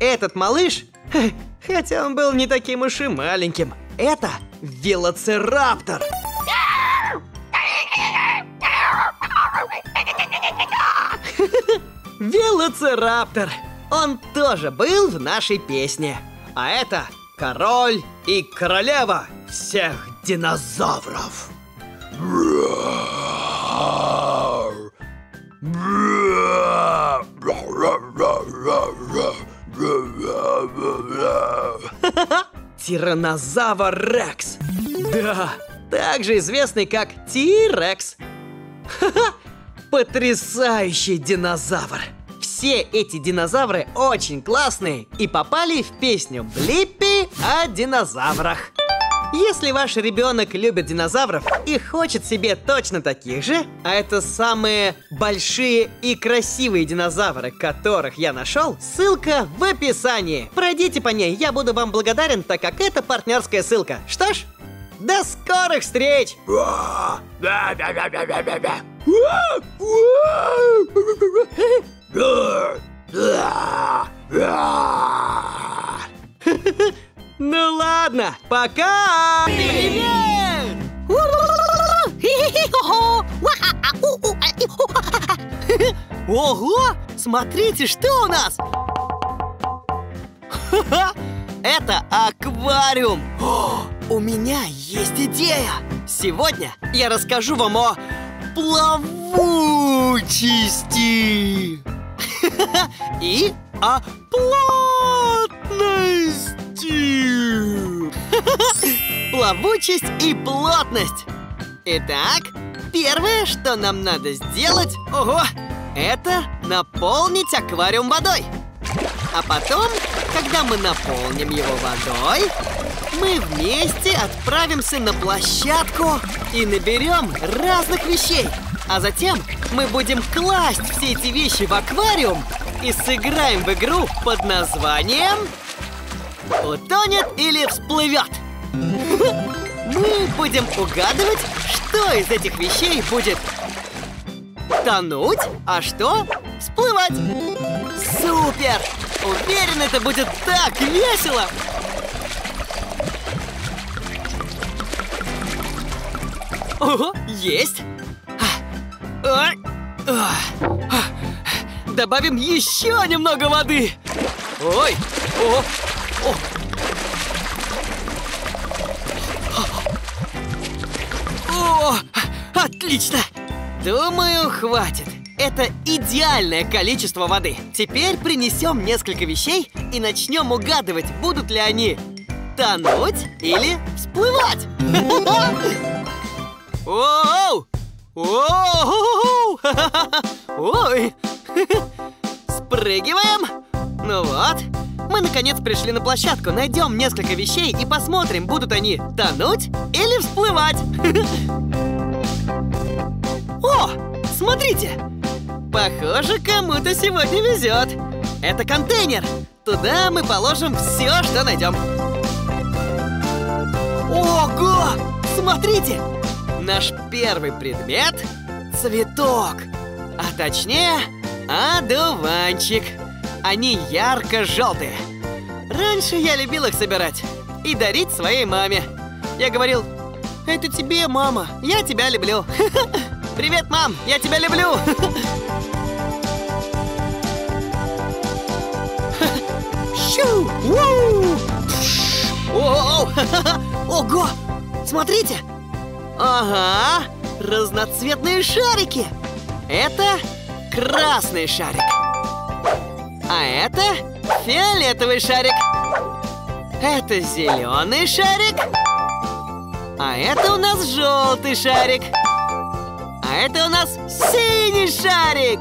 этот малыш, *laughs* хотя он был не таким уж и маленьким, это велоцираптор. Велоцираптор. Он тоже был в нашей песне. А это король и королева всех динозавров. Тиранозавр Рекс. Да, также известный как Ти-Рекс. Ха-ха, Потрясающий динозавр! Все эти динозавры очень классные и попали в песню Блиппи о динозаврах. Если ваш ребенок любит динозавров и хочет себе точно таких же, а это самые большие и красивые динозавры, которых я нашел, ссылка в описании. Пройдите по ней, я буду вам благодарен, так как это партнерская ссылка. Что ж, до скорых встреч! Ну ладно, пока! Привет! *laughs* Ого! Смотрите, что у нас! *laughs* Ха-ха! Это аквариум! О, у меня есть идея! Сегодня я расскажу вам о плавучести! *laughs* И о плотности! *laughs* Плавучесть и плотность! Итак, первое, что нам надо сделать, ого, это наполнить аквариум водой. А потом, когда мы наполним его водой, мы вместе отправимся на площадку и наберем разных вещей. А затем мы будем класть все эти вещи в аквариум и сыграем в игру под названием «Утонет или всплывет». *laughs* Мы будем угадывать, что из этих вещей будет тонуть, а что всплывать. Супер! Уверен, это будет так весело! Ого, есть! А, а, а. Добавим еще немного воды! Ой! О! О! О! Отлично! Думаю, хватит. Это идеальное количество воды. Теперь принесем несколько вещей и начнем угадывать, будут ли они тонуть или всплывать. Оу! Ой! Спрыгиваем! Ну вот, мы наконец пришли на площадку. Найдем несколько вещей и посмотрим, будут они тонуть или всплывать. Смотрите! Похоже, кому-то сегодня везет. Это контейнер. Туда мы положим все, что найдем. Ого! Смотрите! Наш первый предмет – цветок. А точнее, одуванчик. Они ярко-желтые. Раньше я любил их собирать и дарить своей маме. Я говорил, это тебе, мама, я тебя люблю. *laughs* Привет, мам, я тебя люблю. Ого! Смотрите! Ага! Разноцветные шарики! Это красный шарик. А это фиолетовый шарик. Это зеленый шарик. А это у нас желтый шарик. А это у нас синий шарик.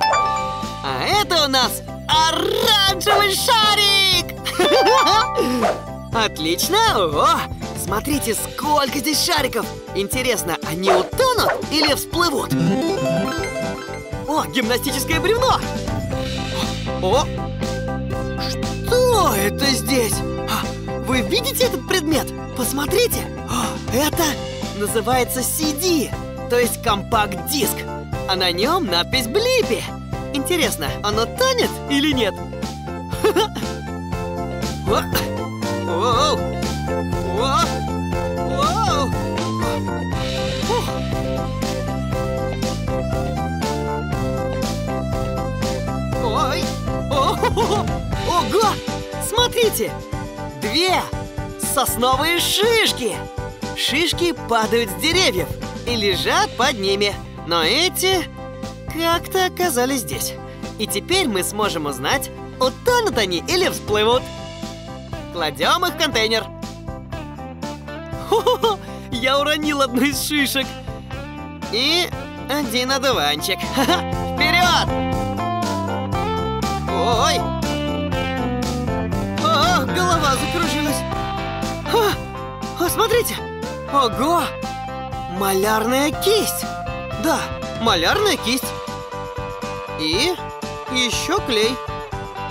А это у нас оранжевый шарик. *laughs* Отлично! О, смотрите, сколько здесь шариков! Интересно, они утонут или всплывут? О, гимнастическое бревно! О! Что это здесь? А, Вы видите этот предмет? Посмотрите! Это называется CD, то есть компакт-диск. А на нем надпись Блипи. Интересно, оно тонет или нет? *laughs* Ой! *laughs* Ого! Смотрите! Две сосновые шишки! Шишки падают с деревьев и лежат под ними. Но эти как-то оказались здесь. И теперь мы сможем узнать, утонут они или всплывут. Кладем их в контейнер. Хо-хо-хо! Я уронил одну из шишек. И один одуванчик. *laughs* Вперед! Ой! О, голова закружилась. А, а, смотрите! Ого! Малярная кисть! Да, малярная кисть. И еще клей.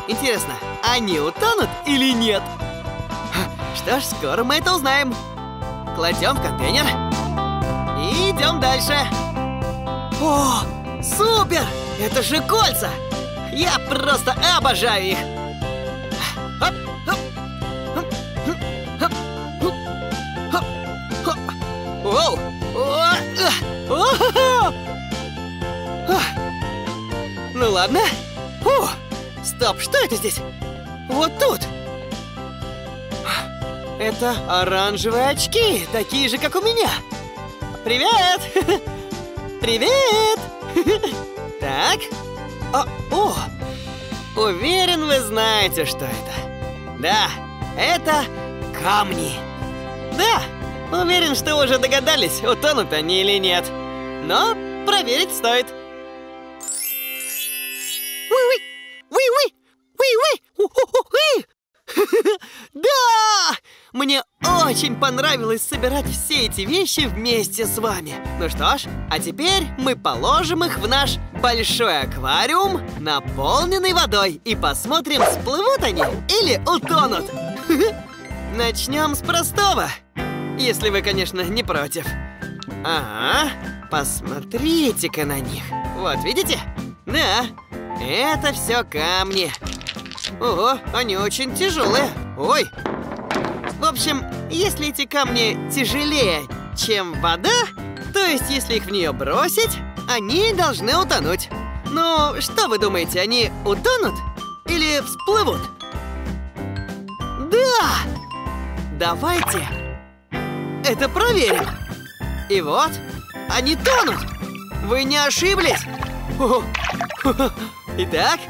Интересно, они утонут или нет? Что ж, скоро мы это узнаем. Кладем в контейнер. И идем дальше. О, супер! Это же кольца! Я просто обожаю их! Хоп, Ну ладно. Фу. Стоп, что это здесь? Вот тут. Это оранжевые очки, такие же, как у меня. Привет! Привет! Так. А, о! Уверен, вы знаете, что это. Да, это камни. Да, уверен, что уже догадались, утонут они или нет. Но проверить стоит. Уи-уи! Уи-уи! Уи-уи! Да! Мне очень понравилось собирать все эти вещи вместе с вами. Ну что ж, а теперь мы положим их в наш большой аквариум, наполненный водой, и посмотрим, всплывут они или утонут. *laughs* Начнем с простого, если вы, конечно, не против. Ага, посмотрите-ка на них. Вот, видите? Да, это все камни. Ого, они очень тяжелые. Ой. В общем, если эти камни тяжелее, чем вода, то есть если их в нее бросить, они должны утонуть. Ну, что вы думаете, они утонут или всплывут? Да! Давайте это проверим. И вот, они тонут. Вы не ошиблись. *laughs* Итак,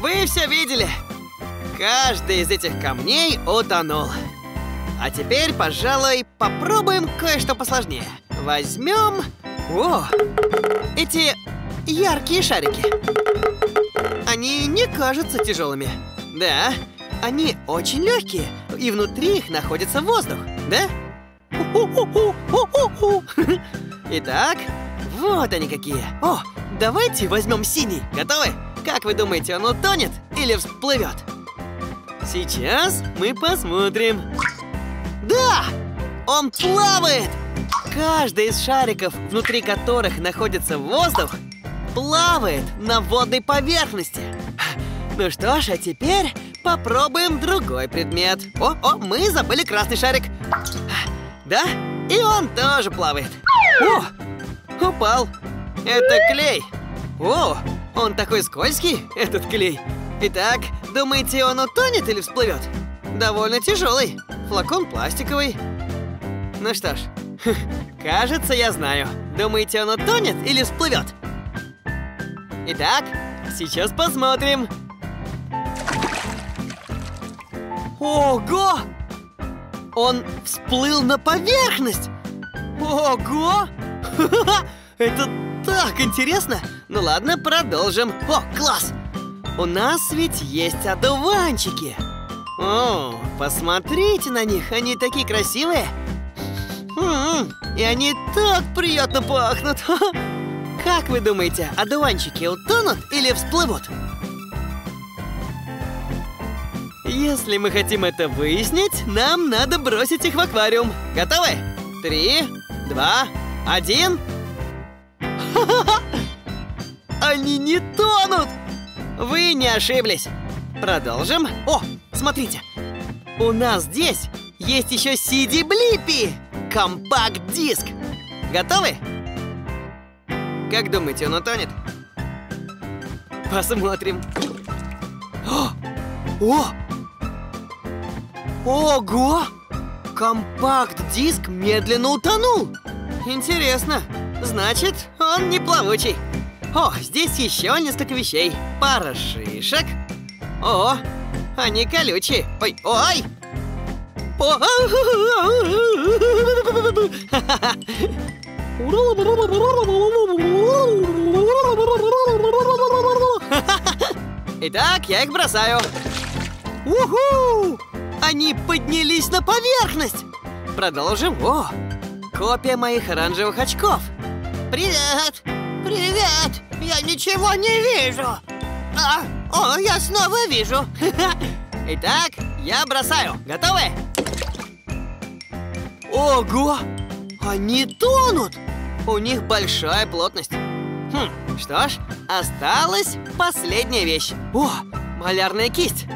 вы все видели. Каждый из этих камней утонул. А теперь, пожалуй, попробуем кое-что посложнее. Возьмем... О! Эти яркие шарики. Они не кажутся тяжелыми. Да, они очень легкие, и внутри их находится воздух, да? Итак, вот они какие. О, давайте возьмем синий. Готовы? Как вы думаете, он утонет или всплывет? Сейчас мы посмотрим. Да! Он плавает! Каждый из шариков, внутри которых находится воздух, плавает на водной поверхности. Ну что ж, а теперь попробуем другой предмет. О, о, мы забыли красный шарик. Да? И он тоже плавает. О, упал. Это клей. О, он такой скользкий, этот клей. Итак, думаете, он утонет или всплывет? Довольно тяжелый. Флакон пластиковый. Ну что ж, *laughs* кажется, я знаю. Думаете, он утонет или всплывет? Итак, сейчас посмотрим. Ого! Он всплыл на поверхность! Ого! *laughs* Это так интересно! Ну ладно, продолжим. О, класс! У нас ведь есть одуванчики. О, посмотрите на них, они такие красивые. М, И они так приятно пахнут. *laughs* Как вы думаете, одуванчики утонут или всплывут? Если мы хотим это выяснить, нам надо бросить их в аквариум. Готовы? Три, два, один. *laughs* Они не тонут! Вы не ошиблись. Продолжим. О, смотрите. У нас здесь есть еще CD Блиппи. Компакт-диск. Готовы? Как думаете, он утонет? Посмотрим. *gasps* О! О! Ого! Компакт-диск медленно утонул. Интересно. Значит, он не плавучий. О, здесь еще несколько вещей. Пара шишек. О, они колючие. Ой, ой! О! *laughs* Итак, я их бросаю. Уху! Они поднялись на поверхность. Продолжим. О, копия моих оранжевых очков. Привет! Привет! Я ничего не вижу! А, о, я снова вижу! *laughs* Итак, я бросаю. Готовы? Ого! Они тонут! У них большая плотность. Хм, что ж, осталась последняя вещь. О, малярная кисть.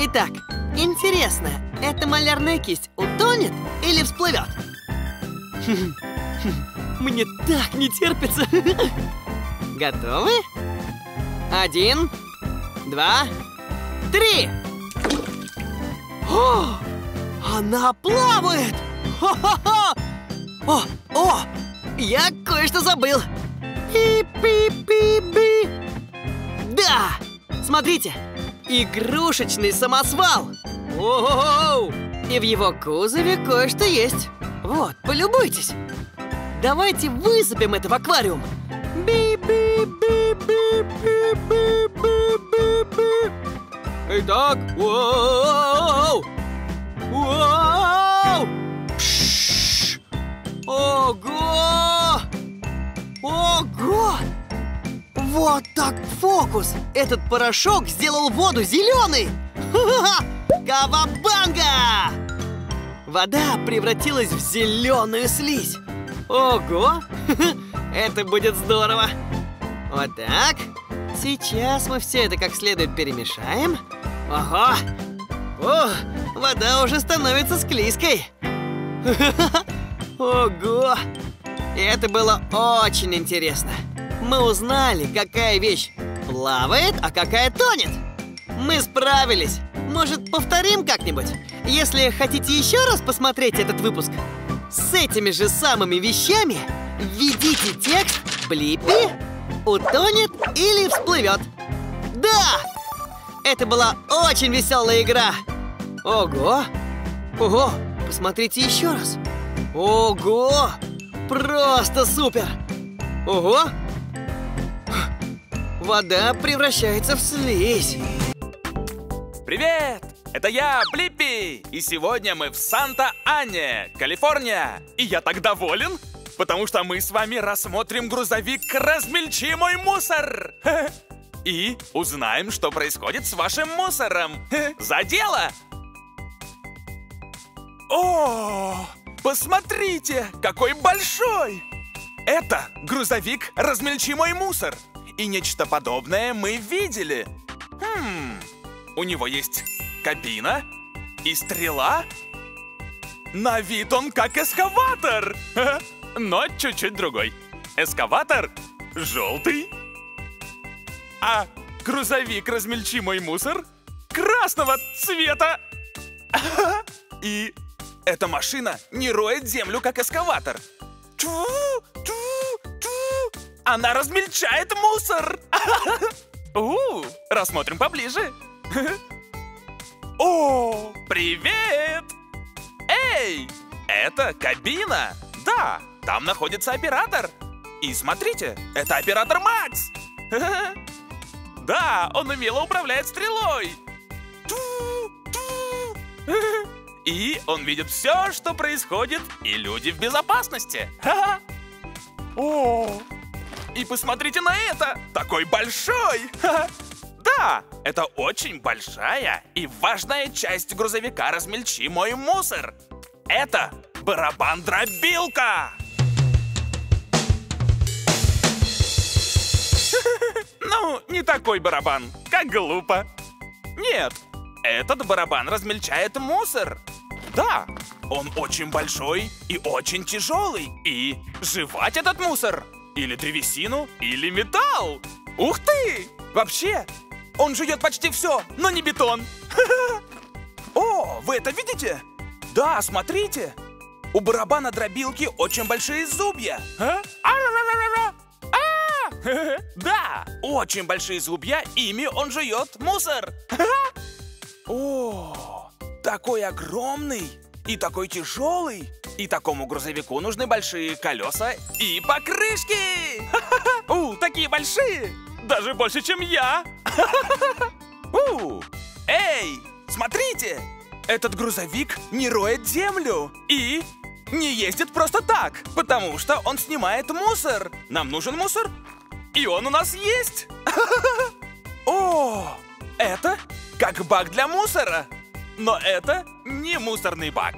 Итак, интересно, эта малярная кисть утонет или всплывет? *laughs* Мне так не терпится. *laughs* Готовы? Один, два, три. О, она плавает! Хо-хо-хо! О, о, я кое-что забыл. Пи-пи-пи-пи. Да! Смотрите, игрушечный самосвал. Оу! И в его кузове кое-что есть. Вот, полюбуйтесь. Давайте высыпем это в аквариум. Итак, воу! Воу! Ого! Ого! Вот так фокус! Этот порошок сделал воду зеленой! Кавабанга! Вода превратилась в зеленую слизь. Ого! *laughs* Это будет здорово! Вот так. Сейчас мы все это как следует перемешаем. Ого! О, вода уже становится склизкой. *laughs* Ого! Это было очень интересно. Мы узнали, какая вещь плавает, а какая тонет. Мы справились. Может, повторим как-нибудь? Если хотите еще раз посмотреть этот выпуск, с этими же самыми вещами введите текст «Блиппи утонет или всплывет». Да! Это была очень веселая игра. Ого! Ого! Посмотрите еще раз. Ого! Просто супер! Ого! Вода превращается в слизь. Привет! Это я, Блиппи! И сегодня мы в Санта-Ане, Калифорния. И я так доволен, потому что мы с вами рассмотрим грузовик «Размельчи мой мусор». *laughs* И узнаем, что происходит с вашим мусором. *laughs* За дело! О, посмотрите, какой большой! Это грузовик «Размельчи мой мусор». И нечто подобное мы видели. Хм, у него есть кабина и стрела. На вид он как эскаватор, *laughs* но чуть-чуть другой. Эскаватор желтый, а грузовик «Размельчи мой мусор» красного цвета. *laughs* И эта машина не роет землю, как эскаватор. Тю, тю, тю. Она размельчает мусор. *laughs* Рассмотрим поближе. *laughs* О, привет! Эй, это кабина. Да, там находится оператор. И смотрите, это оператор Макс. *laughs* Да, он умело управляет стрелой. Ту, ту. И он видит все, что происходит, и люди в безопасности. Ха-ха. О, и посмотрите на это! Такой большой! Ха-ха. Да, это очень большая и важная часть грузовика «Размельчи мой мусор». Это барабан-дробилка! *laughs* Ну, не такой барабан, как глупо. Нет, этот барабан размельчает мусор. Да, он очень большой и очень тяжелый. И жевать этот мусор или древесину, или металл. Ух ты! Вообще, он жует почти все, но не бетон. *laughs* О, вы это видите? Да, смотрите. У барабана дробилки очень большие зубья. А? А! *laughs* Да, очень большие зубья, ими он жует мусор. *laughs* О, такой огромный и такой тяжелый. И такому грузовику нужны большие колеса и покрышки. *laughs* У, такие большие. Даже больше, чем я. *laughs* У, эй, смотрите. Этот грузовик не роет землю и не ездит просто так, потому что он снимает мусор. Нам нужен мусор, и он у нас есть. *laughs* О, это как бак для мусора. Но это не мусорный бак.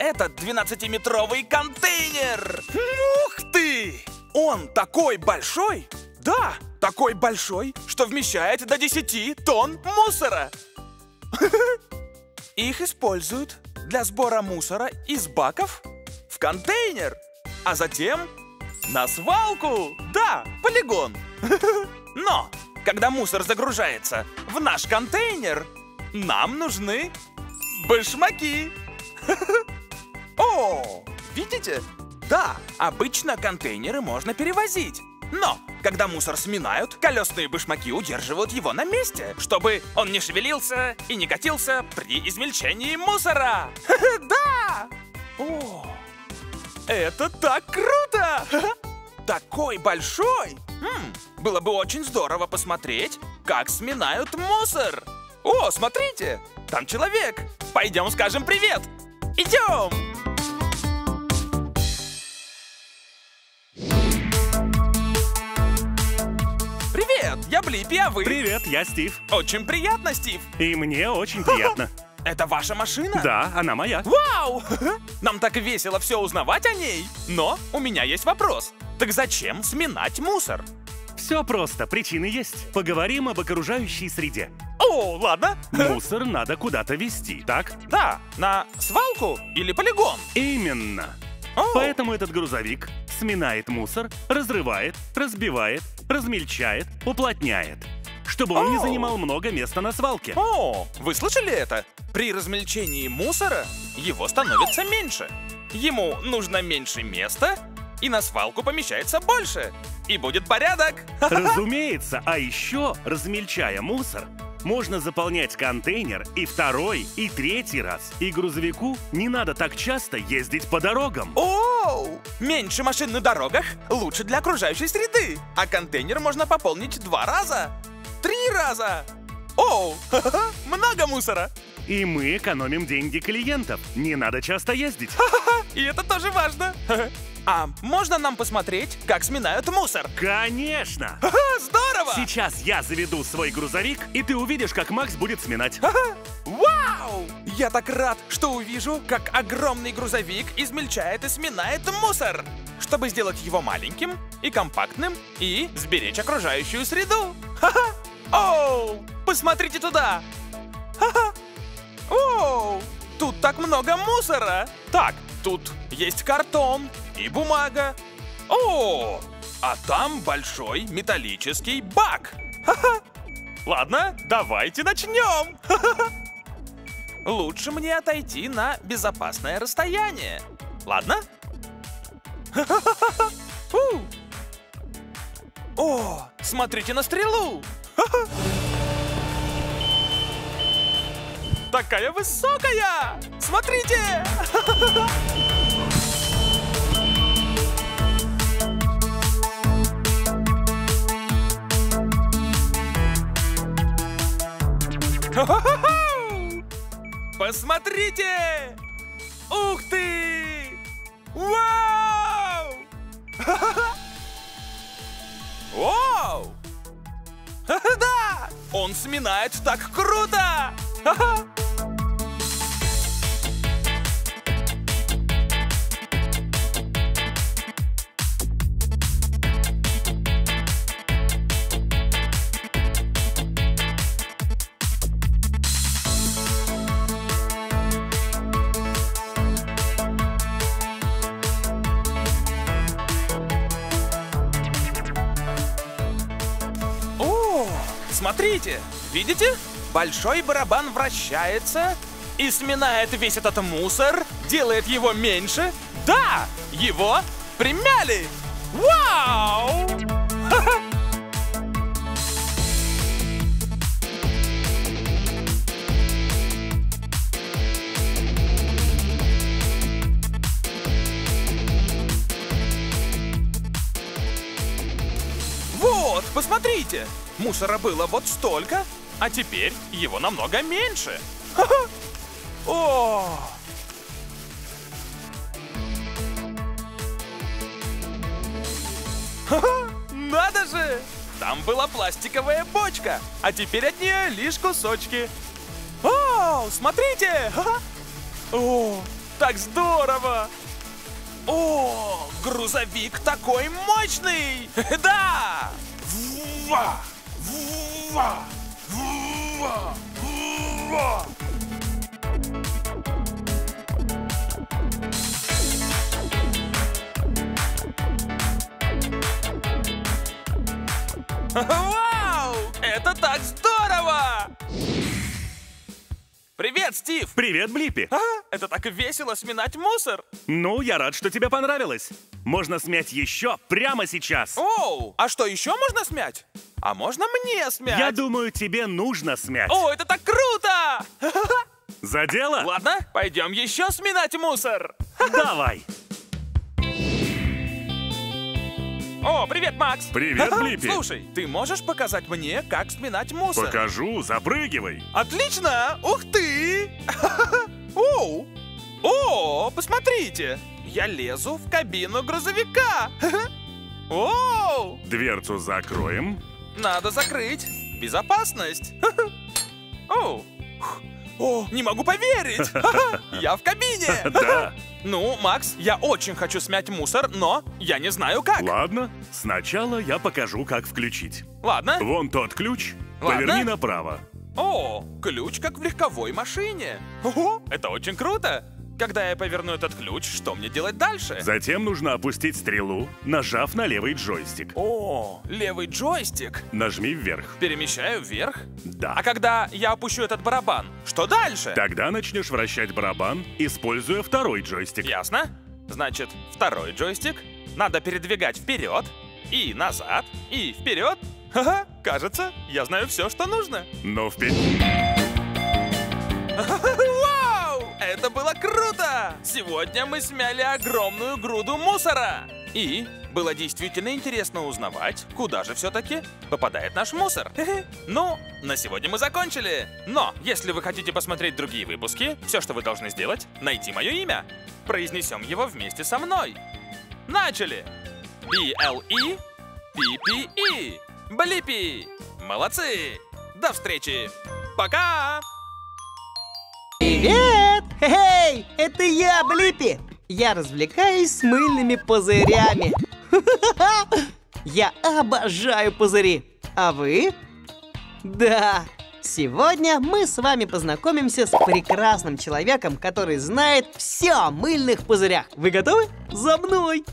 Это 12-метровый контейнер. Ух ты! Он такой большой. Да, такой большой, что вмещает до 10 тонн мусора. *laughs* Их используют для сбора мусора из баков в контейнер, а затем на свалку. Да, полигон. *laughs* Но, когда мусор загружается в наш контейнер, нам нужны башмаки. *laughs* О, видите? Да, обычно контейнеры можно перевозить. Но, когда мусор сминают, колесные башмаки удерживают его на месте, чтобы он не шевелился и не катился при измельчении мусора. *laughs* Да! О, это так круто! *laughs* Такой большой! М, было бы очень здорово посмотреть, как сминают мусор. О, смотрите, там человек. Пойдем скажем привет. Идем! Привет, я Блиппи, а вы? Привет, я Стив. Очень приятно, Стив. И мне очень приятно. *laughs* Это ваша машина? Да, она моя. Вау! *laughs* Нам так весело все узнавать о ней. Но у меня есть вопрос. Так зачем сминать мусор? Все просто, причины есть. Поговорим об окружающей среде. О, ладно. Мусор надо куда-то везти, так? Да, на свалку или полигон? Именно. О, Поэтому этот грузовик сминает мусор, разрывает, разбивает, размельчает, уплотняет, чтобы он не О. занимал много места на свалке. О, вы слышали это? При размельчении мусора его становится меньше. Ему нужно меньше места, и на свалку помещается больше. И будет порядок. *laughs* Разумеется, а еще, размельчая мусор, можно заполнять контейнер и второй, и третий раз. И грузовику не надо так часто ездить по дорогам. Оу! Меньше машин на дорогах лучше для окружающей среды. А контейнер можно пополнить два раза. Три раза. Оу! *laughs* Много мусора. И мы экономим деньги клиентов. Не надо часто ездить. *laughs* И это тоже важно. А можно нам посмотреть, как сминают мусор? Конечно! Ха, Здорово! Сейчас я заведу свой грузовик, и ты увидишь, как Макс будет сминать. Вау! Я так рад, что увижу, как огромный грузовик измельчает и сминает мусор, чтобы сделать его маленьким и компактным и сберечь окружающую среду. Ха-ха! Оу! Посмотрите туда! Ха-ха! Оу! Тут так много мусора! Так, тут есть картон и бумага. О! А там большой металлический бак. Ха-ха! Ладно, давайте начнем. Лучше мне отойти на безопасное расстояние. Ладно? О, смотрите на стрелу! Такая высокая! Смотрите! *laughs* посмотрите! Ух ты! Вау! *laughs* Вау! *laughs* Да! Он сминает так круто! Смотрите, видите? Большой барабан вращается и сминает весь этот мусор, делает его меньше. Да, его примяли! Вау! *laughs* Вот, посмотрите! Мусора было вот столько, а теперь его намного меньше. О! Надо же! Там была пластиковая бочка, а теперь от нее лишь кусочки. О, смотрите! О, так здорово! О, грузовик такой мощный! *laughs* Да! Ва! Ва! Ва! Ва! Вау! Это так здорово! Привет, Стив! Привет, Блиппи. А, это так весело сминать мусор! Ну, я рад, что тебе понравилось. Можно смять еще прямо сейчас. Оу, а что еще можно смять? А можно мне смять? Я думаю, тебе нужно смять. О, это так круто! *laughs* За дело? Ладно, пойдем еще сминать мусор. *laughs* Давай. О, привет, Макс! Привет. *laughs* Блиппи. Слушай, ты можешь показать мне, как сминать мусор? Покажу, запрыгивай. Отлично! Ух ты! *laughs* Оу! О, посмотрите! Я лезу в кабину грузовика! *laughs* Оу! Дверцу закроем. Надо закрыть! Безопасность! *laughs* Оу! О, не могу поверить! Я в кабине! Да. Ну, Макс, я очень хочу смять мусор, но я не знаю как. Ладно, сначала я покажу, как включить. Ладно. Вон тот ключ. Ладно. Поверни направо. О, ключ как в легковой машине. Ого, это очень круто. Когда я поверну этот ключ, что мне делать дальше? Затем нужно опустить стрелу, нажав на левый джойстик. О, левый джойстик. Нажми вверх. Перемещаю вверх. Да. А когда я опущу этот барабан, что дальше? Тогда начнешь вращать барабан, используя второй джойстик. Ясно? Значит, второй джойстик надо передвигать вперед и назад и вперед. Ха-ха, кажется, я знаю все, что нужно. Но вперед. *laughs* Вау! Это было круто! Сегодня мы смяли огромную груду мусора. И было действительно интересно узнавать, куда же все-таки попадает наш мусор. *laughs* Ну, на сегодня мы закончили. Но, если вы хотите посмотреть другие выпуски, все, что вы должны сделать, найти мое имя. Произнесем его вместе со мной. Начали! B-L-E, P-P-E. Блипи! Молодцы! До встречи! Пока! Привет! Эй, это я, Блиппи! Я развлекаюсь с мыльными пузырями. *laughs* Я обожаю пузыри. А вы? Да, сегодня мы с вами познакомимся с прекрасным человеком, который знает все о мыльных пузырях. Вы готовы? За мной!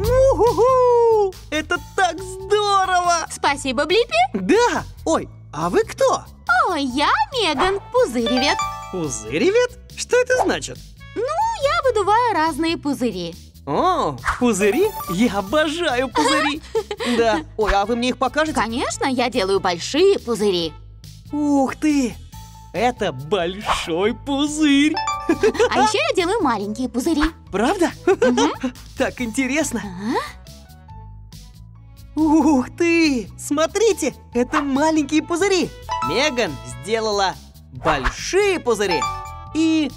Уху! Это так здорово! Спасибо, Блиппи. Да! Ой, а вы кто? О, я Меган, пузыревед. Пузыревед? Что это значит? Ну, я выдуваю разные пузыри. О, пузыри? Я обожаю пузыри! *laughs* Да. Ой, а вы мне их покажете? Конечно, я делаю большие пузыри. Ух ты! Это большой пузырь! А еще я делаю маленькие пузыри. Правда? *laughs* Так интересно! Ух ты! Смотрите, это маленькие пузыри. Меган сделала большие пузыри и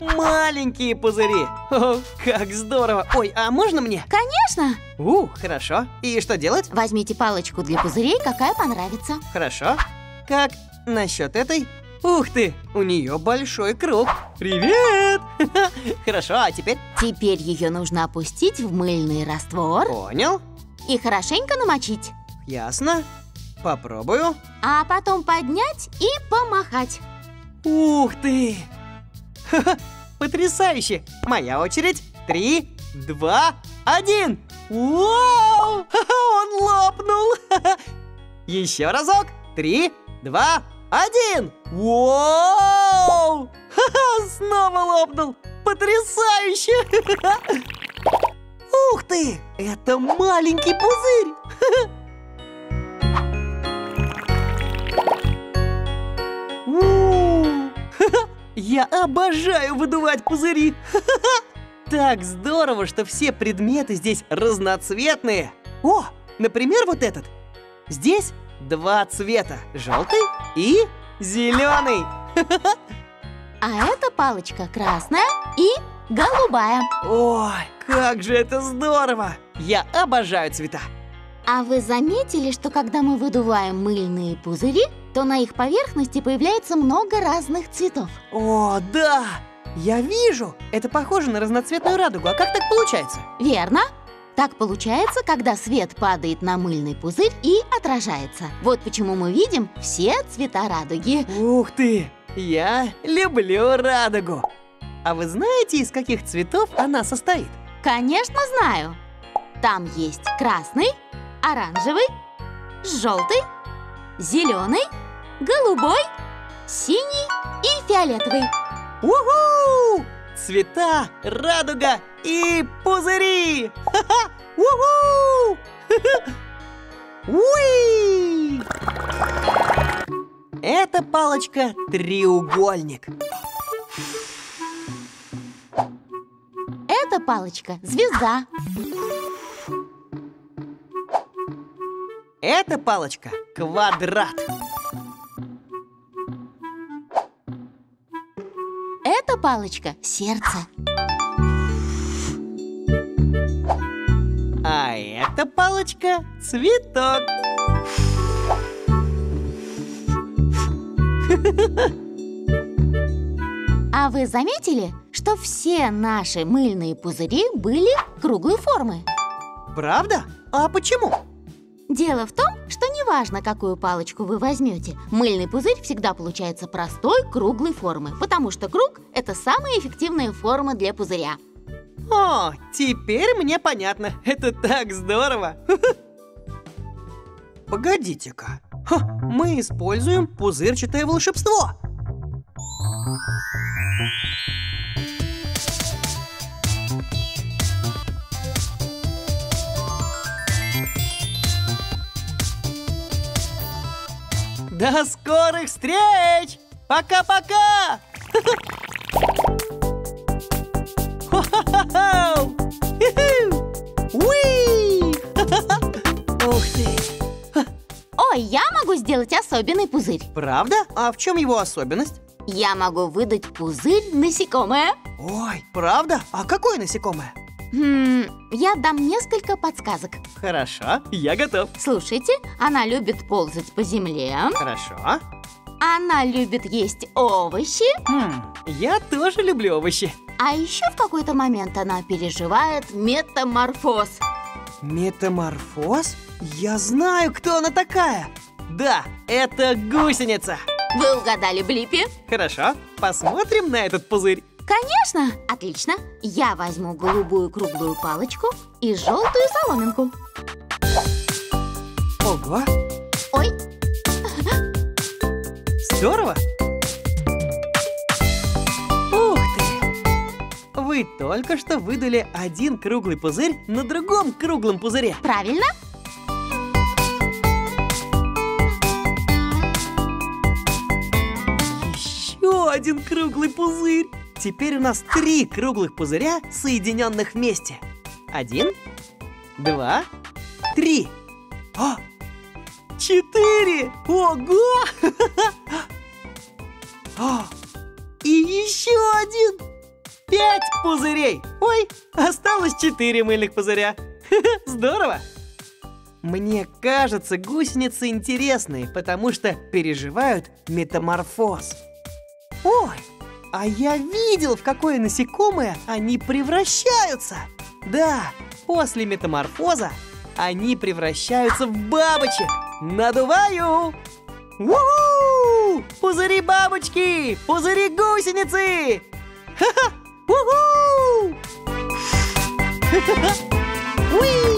маленькие пузыри. О, как здорово! Ой, а можно мне? Конечно! У, хорошо. И что делать? Возьмите палочку для пузырей, какая понравится. Хорошо. Как насчет этой? Ух ты, у нее большой круг. Привет! *laughs* Хорошо, а теперь? Теперь ее нужно опустить в мыльный раствор Понял. и хорошенько намочить. Ясно. Попробую. А потом поднять и помахать. Ух ты! Ха-ха, Потрясающе! Моя очередь. Три, два, один. Вау! *laughs* Он лопнул! *laughs* Еще разок. Три, два, один. Ха-ха, Снова лопнул! Потрясающе! Ух ты! Это маленький пузырь! Я обожаю выдувать пузыри! Так здорово, что все предметы здесь разноцветные! О, например, вот этот! Здесь два цвета – желтый и зеленый! А эта палочка красная и голубая. Ой, как же это здорово! Я обожаю цвета! А вы заметили, что когда мы выдуваем мыльные пузыри, то на их поверхности появляется много разных цветов? О, да! Я вижу! Это похоже на разноцветную радугу. А как так получается? Верно? Так получается, когда свет падает на мыльный пузырь и отражается. Вот почему мы видим все цвета радуги. Ух ты! Я люблю радугу! А вы знаете, из каких цветов она состоит? Конечно, знаю. Там есть красный, оранжевый, желтый, зеленый, голубой, синий и фиолетовый. Уху! Цвета, радуга и пузыри! Ха-ха! Уху! Уи! Эта палочка треугольник. Эта палочка – звезда. Эта палочка квадрат. Эта палочка – сердце. А эта палочка цветок. А вы заметили, что все наши мыльные пузыри были круглой формы? Правда? А почему? Дело в том, что неважно, какую палочку вы возьмете, мыльный пузырь всегда получается простой круглой формы, потому что круг – это самая эффективная форма для пузыря. О, теперь мне понятно. Это так здорово. *laughs* Погодите-ка. Мы используем пузырчатое волшебство. До скорых встреч! Пока-пока! Ух ты! Ой, я могу сделать особенный пузырь. Правда? А в чем его особенность? Я могу выдать пузырь насекомое. Ой, правда? А какое насекомое? Хм, я дам несколько подсказок. Хорошо, я готов. Слушайте, она любит ползать по земле. Хорошо. Она любит есть овощи. Хм, я тоже люблю овощи. А еще в какой-то момент она переживает метаморфоз. Метаморфоз? Я знаю, кто она такая. Да, это гусеница. Вы угадали, Блиппи? Хорошо, посмотрим на этот пузырь. Конечно! Отлично. Я возьму голубую круглую палочку и желтую соломинку. Ого, Ой, здорово! Ух ты! Вы только что выдали один круглый пузырь на другом круглом пузыре. правильно? Еще один круглый пузырь. Теперь у нас три круглых пузыря, соединенных вместе. Один, два, три. А! Четыре! Ого! *laughs* А! И еще один! Пять пузырей! Ой, осталось четыре мыльных пузыря. *laughs* Здорово! Мне кажется, гусеницы интересные, потому что переживают метаморфоз. Ой, а я видел, в какое насекомое они превращаются. Да, после метаморфоза они превращаются в бабочек. Надуваю! у Пузыри-бабочки! Пузыри-гусеницы! Ха-ха! У-ху! *laughs* Уи!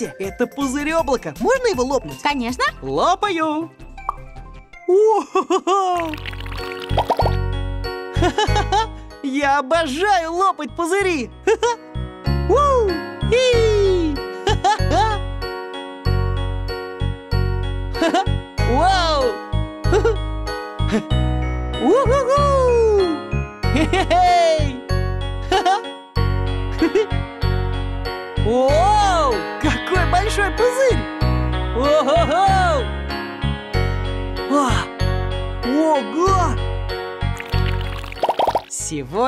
Смотрите, это пузырь облака. Можно его лопнуть? Конечно. Лопаю! Я обожаю лопать пузыри!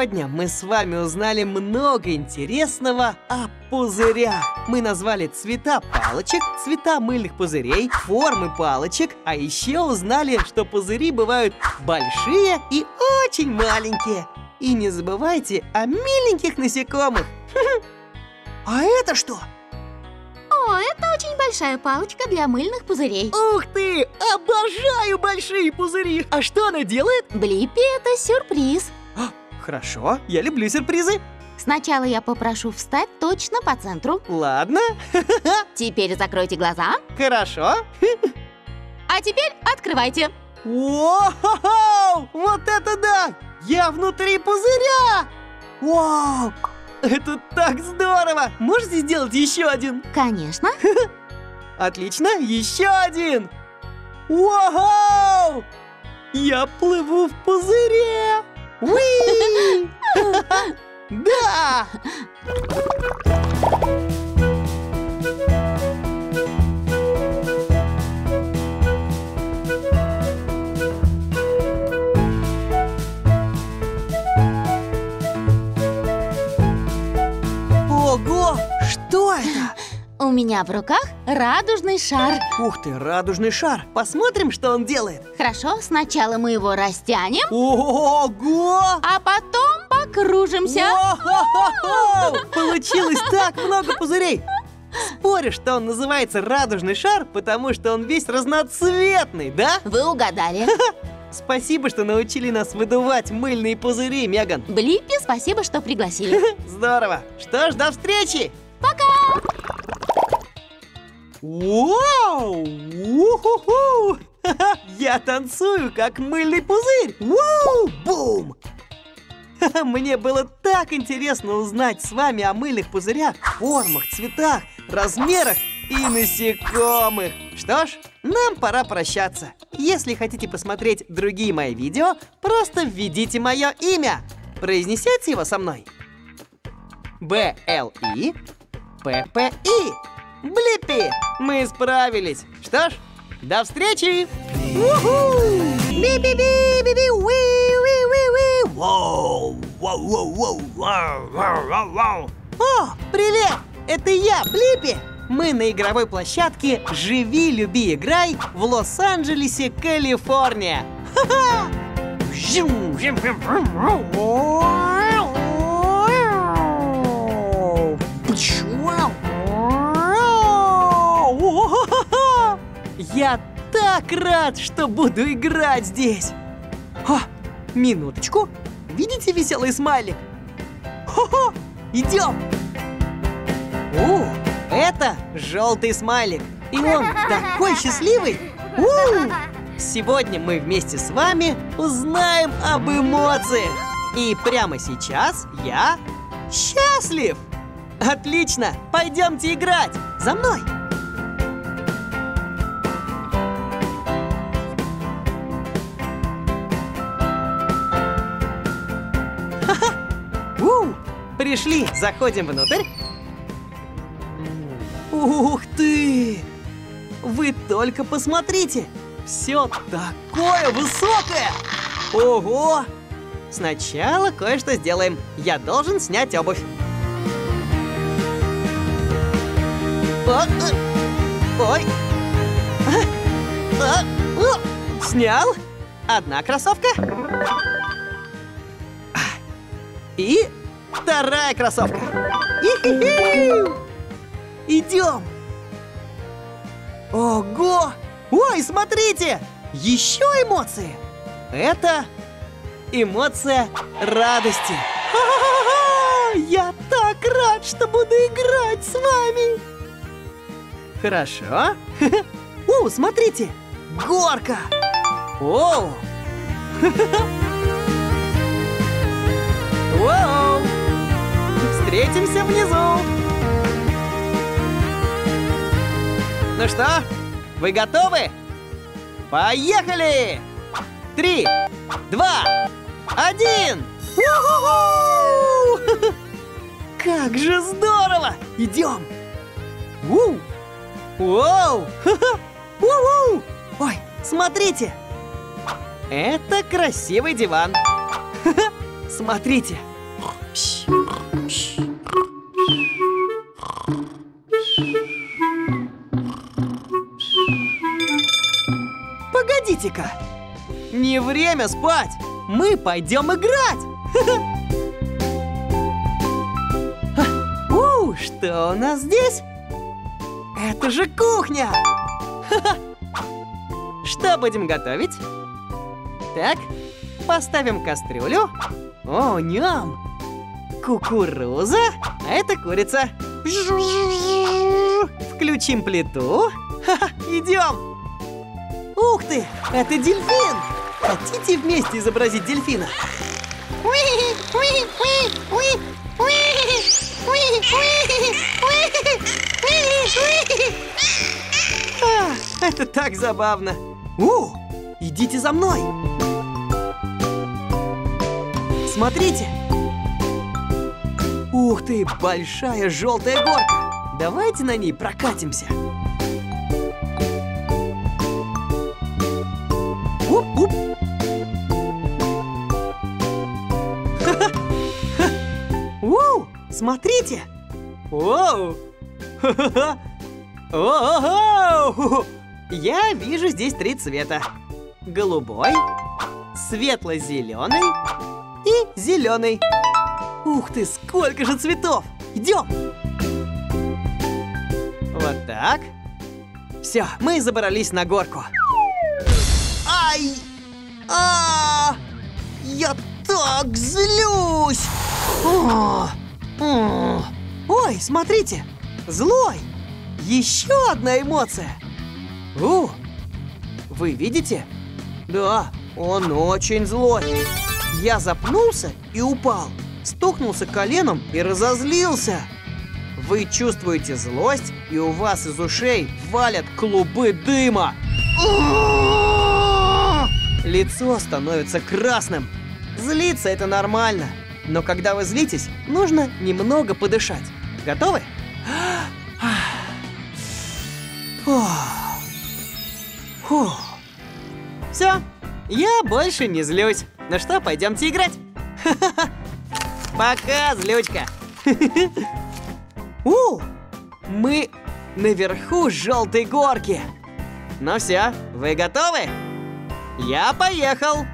Сегодня мы с вами узнали много интересного о пузырях. Мы назвали цвета палочек, цвета мыльных пузырей, формы палочек, а еще узнали, что пузыри бывают большие и очень маленькие. И не забывайте о миленьких насекомых. *laughs* А это что? О, это очень большая палочка для мыльных пузырей. Ух ты! Обожаю большие пузыри! А что она делает? Блиппи — это сюрприз. Хорошо, я люблю сюрпризы. Сначала я попрошу встать точно по центру. Ладно, *laughs* Теперь закройте глаза. хорошо. А теперь открывайте. Вау! Вот это да! Я внутри пузыря! Вау! Это так здорово! Можете сделать еще один? Конечно. *laughs* Отлично, еще один! Вау! Я плыву в пузыре! Уи! *laughs* Да! Ого! Что это? У меня в руках радужный шар. Ух ты, радужный шар. Посмотрим, что он делает. Хорошо, сначала мы его растянем, Ого! а потом покружимся. Получилось так много пузырей! Спорю, что он называется радужный шар, потому что он весь разноцветный, да? Вы угадали. Спасибо, что научили нас выдувать мыльные пузыри, Меган. Блиппи, спасибо, что пригласили. Здорово. Что ж, до встречи. Пока! Вау! Уху-ху! *laughs* Я танцую, как мыльный пузырь! Вау! Бум! *laughs* Мне было так интересно узнать с вами о мыльных пузырях, формах, цветах, размерах и насекомых. Что ж, нам пора прощаться. Если хотите посмотреть другие мои видео, просто введите мое имя. Произнесете его со мной. Б-Л-И П-П-И Блиппи! Мы справились. Что ж, до встречи! О, привет! Это я, Блиппи! Мы на игровой площадке «Живи, люби, играй» в Лос-Анджелесе, Калифорния. Ха-ха! Я так рад, что буду играть здесь. О, минуточку. Видите веселый смайлик? Хо-хо! Идем! О, это желтый смайлик. И он такой счастливый. У! Сегодня мы вместе с вами узнаем об эмоциях. И прямо сейчас я счастлив. Отлично, пойдемте играть. За мной. Пришли, заходим внутрь. Ух ты! Вы только посмотрите! Все такое высокое! Ого! Сначала кое-что сделаем. Я должен снять обувь. О, э, Ой! А, а, Снял. Одна кроссовка. И вторая кроссовка. Идем! Ого! Ой, смотрите! Еще эмоции! Это эмоция радости. Я так рад, что буду играть с вами! Хорошо. *laughs* О, смотрите! Горка! О! *laughs* Воу! Встретимся внизу! Ну что, вы готовы? Поехали! Три, два, один! *laughs* Как же здорово! Идем! У! Воу! У-у! Ой, смотрите! Это красивый диван. *laughs* Смотрите! Погодите-ка! Не время спать! Мы пойдем играть! *laughs* У, что у нас здесь? Это же кухня! *laughs* Что будем готовить? Так, поставим кастрюлю. О, ням! Кукуруза, а это курица. Включим плиту. Идем! Ух ты, это дельфин! Хотите вместе изобразить дельфина? Это так забавно. О, идите за мной. Смотрите. Ух ты, большая желтая горка. Давайте на ней прокатимся. Уп-уп. *laughs* Уу, смотрите. Оу. Ха-ха-ха. О-о-о! Я вижу здесь три цвета. Голубой, светло-зеленый и зеленый. Ух ты, сколько же цветов! Идем! Вот так. Все, мы забрались на горку. Ай! А! Я так злюсь! О! О! Ой, смотрите! Злой! Еще одна эмоция! У! Вы видите? Да, он очень злой. Я запнулся и упал. Стукнулся коленом и разозлился. Вы чувствуете злость, и у вас из ушей валят клубы дыма. Лицо становится красным. Злиться это нормально. Но когда вы злитесь, нужно немного подышать. Готовы? Все, я больше не злюсь. Ну что, пойдемте играть. *laughs* Пока, злючка. *laughs* У, мы наверху желтой горки. Ну все, вы готовы? Я поехал.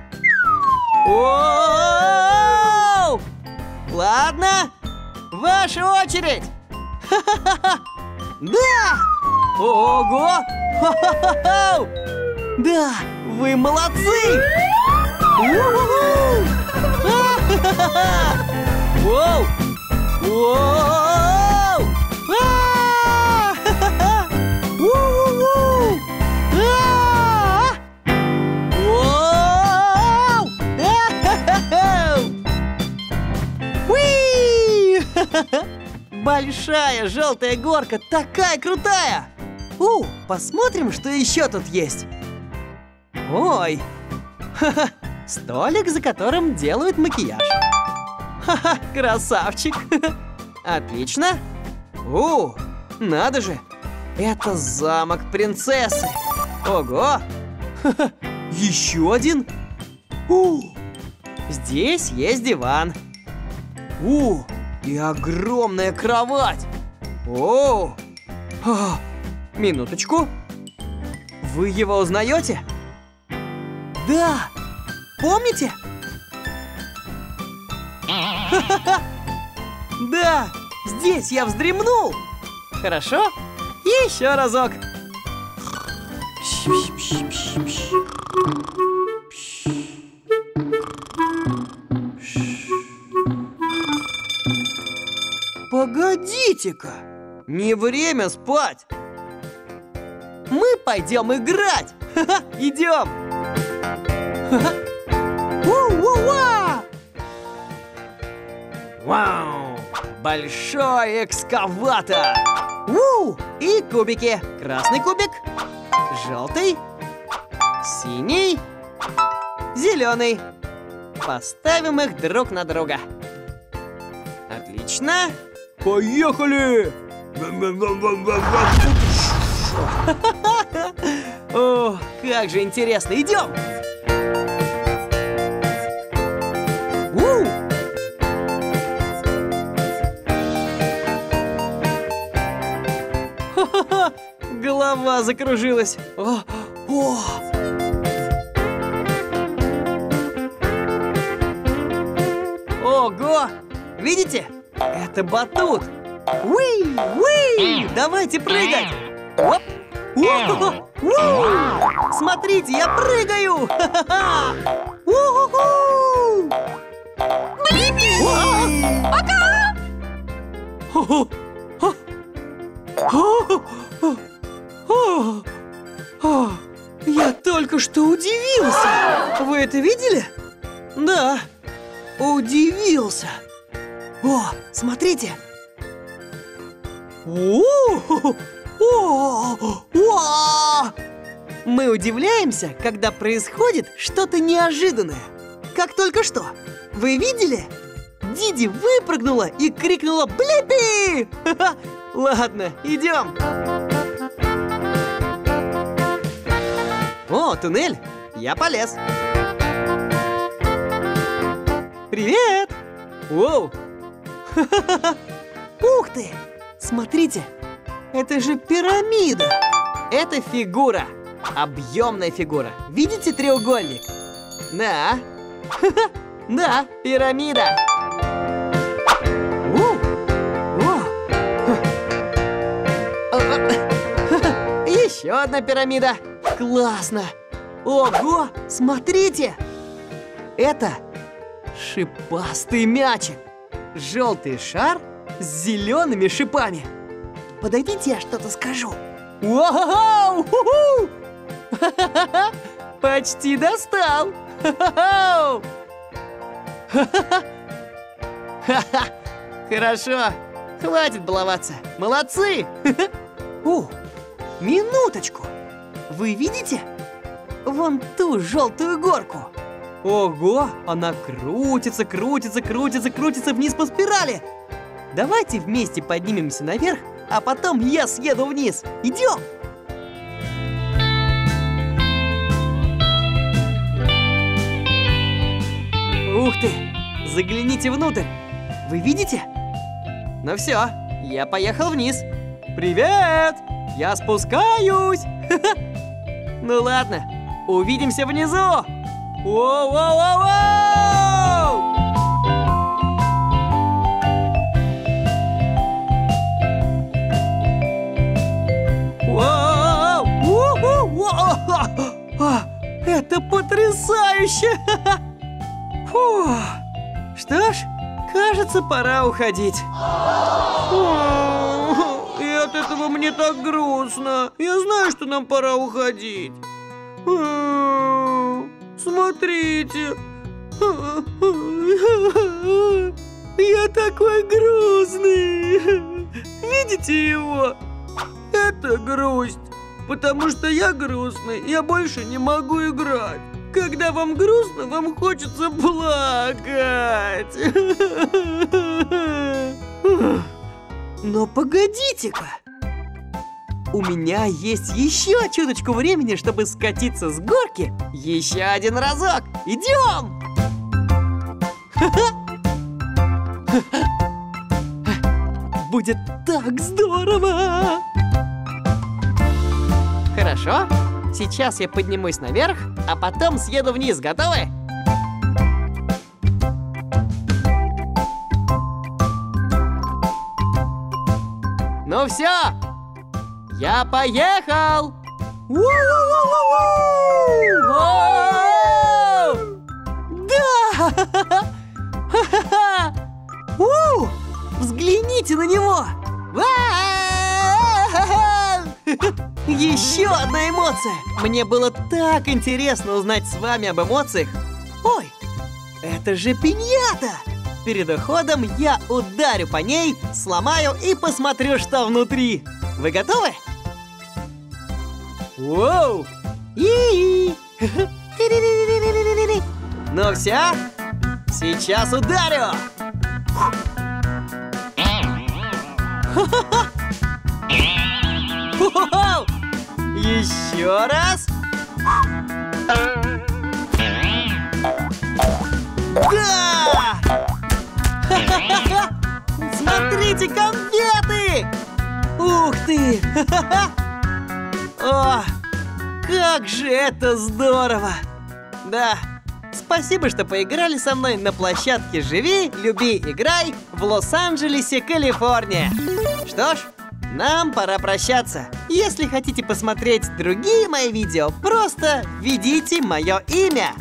Ладно, ваша очередь. *laughs* Да! Ого! *laughs* Да, вы молодцы! У-ху-ху! Воу! Воу! А! Уи! Большая желтая горка, такая крутая! У, посмотрим, что еще тут есть. Ой, ха-ха, *laughs* столик, за которым делают макияж. Ха-ха, красавчик. Отлично. У, надо же, это замок принцессы. Ого, Ха-ха, еще один. У, здесь есть диван. У, и огромная кровать. О, а, минуточку. Вы его узнаете? Да! Помните? Ха-ха-ха! *laughs* Да! Здесь я вздремнул! Хорошо? Еще разок! Погодите-ка! Не время спать! Мы пойдем играть! Ха-ха, *laughs* идем! *laughs* У-у-уа! Вау! Большой экскаватор! У! И кубики. Красный кубик, желтый, синий, зеленый. Поставим их друг на друга. Отлично. Поехали! *laughs* О, как же интересно! Идем! Голова закружилась. О, о! Ого! Видите? Это батут. Уи, уи! Давайте прыгать! Оп! О-хо-хо! У! Смотрите, я прыгаю! Ха-ха-ха! У-ху-ху! Пока! Я только что удивился! Вы это видели? Да, удивился! О, смотрите! О, о, о! Мы удивляемся, когда происходит что-то неожиданное. Как только что. Вы видели? Диди выпрыгнула и крикнула «Блиппи!» *laughs* Ладно, идем. О, туннель. Я полез. Привет! Воу! *laughs* Ух ты! Смотрите, это же пирамида! Это фигура, объемная фигура. Видите треугольник? Да. *laughs* Да, пирамида. *laughs* Еще одна пирамида. Классно. Ого, смотрите. Это шипастый мячик. Желтый шар с зелеными шипами. Подойдите, я что-то скажу. Вау! Почти достал! Ха-ха-ха! Ха-ха-ха! Ха-ха! Хорошо, Хватит баловаться. Молодцы! О, минуточку. Вы видите? Вон ту желтую горку. Ого, она крутится, крутится, крутится, крутится вниз по спирали. Давайте вместе поднимемся наверх, а потом я съеду вниз. Идем! Ух ты! Загляните внутрь. Вы видите? Ну все, я поехал вниз. Привет! Я спускаюсь. *laughs* Ну ладно, увидимся внизу. Воу-воу-воу-воу! А, Это потрясающе! *laughs* Фу. Что ж, кажется, пора уходить. *laughs* От этого мне так грустно. Я знаю, что нам пора уходить. М, Смотрите. *laughs* Я такой грустный. *laughs* Видите его? Это грусть. Потому что я грустный, я больше не могу играть. Когда вам грустно, вам хочется плакать. *laughs* Но погодите-ка. У меня есть еще чуточку времени, чтобы скатиться с горки еще один разок. Идем! *laughs* Будет так здорово! Хорошо. Сейчас я поднимусь наверх, а потом съеду вниз. Готовы? Ну все, я поехал! Да! *laughs* Взгляните на него! *laughs* Еще одна эмоция! Мне было так интересно узнать с вами об эмоциях. Ой, это же пиньята! Перед уходом я ударю по ней, сломаю и посмотрю, что внутри. Вы готовы? Воу! И Ну все, сейчас ударю! Еще раз! Да! Смотрите, конфеты! Ух ты! *laughs* О, как же это здорово! Да, спасибо, что поиграли со мной на площадке «Живи, люби, играй» в Лос-Анджелесе, Калифорния. Что ж, нам пора прощаться. Если хотите посмотреть другие мои видео, просто введите мое имя.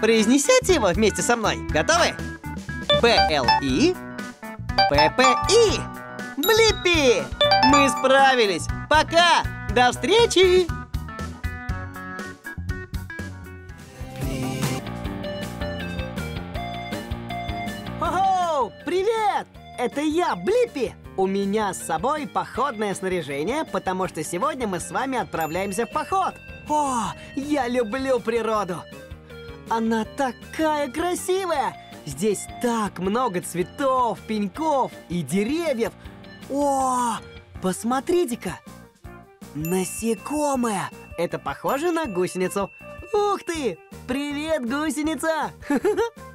Произнесете его вместе со мной. Готовы? Б-Л-И П-П-И Блиппи! Мы справились! Пока! До встречи! Ого! Привет! Это я, Блиппи! У меня с собой походное снаряжение, потому что сегодня мы с вами отправляемся в поход. О, я люблю природу! Она такая красивая! Здесь так много цветов, пеньков и деревьев. О, посмотрите-ка! Насекомое! Это похоже на гусеницу. Ух ты! Привет, гусеница! *laughs*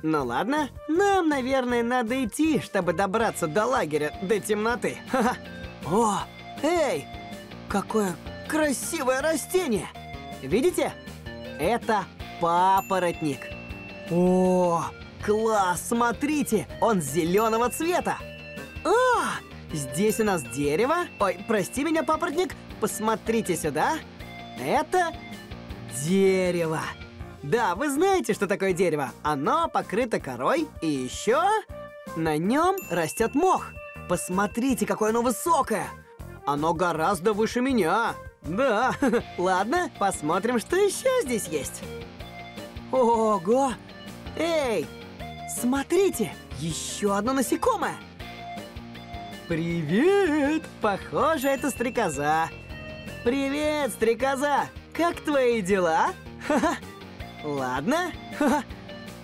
Ну ладно, нам, наверное, надо идти, чтобы добраться до лагеря до темноты. *laughs* О, эй! Какое красивое растение! Видите? Это папоротник. О, класс! Смотрите, он зеленого цвета. А, здесь у нас дерево. Ой, прости меня, папоротник. Посмотрите сюда. Это дерево. Да, вы знаете, что такое дерево. Оно покрыто корой, и еще на нем растет мох. Посмотрите, какое оно высокое. Оно гораздо выше меня. Да, *laughs* ладно, посмотрим, что еще здесь есть. Ого! Эй, смотрите, еще одно насекомое. Привет! Похоже, это стрекоза. Привет, стрекоза! Как твои дела? Ха-ха. Ладно. Ха-ха.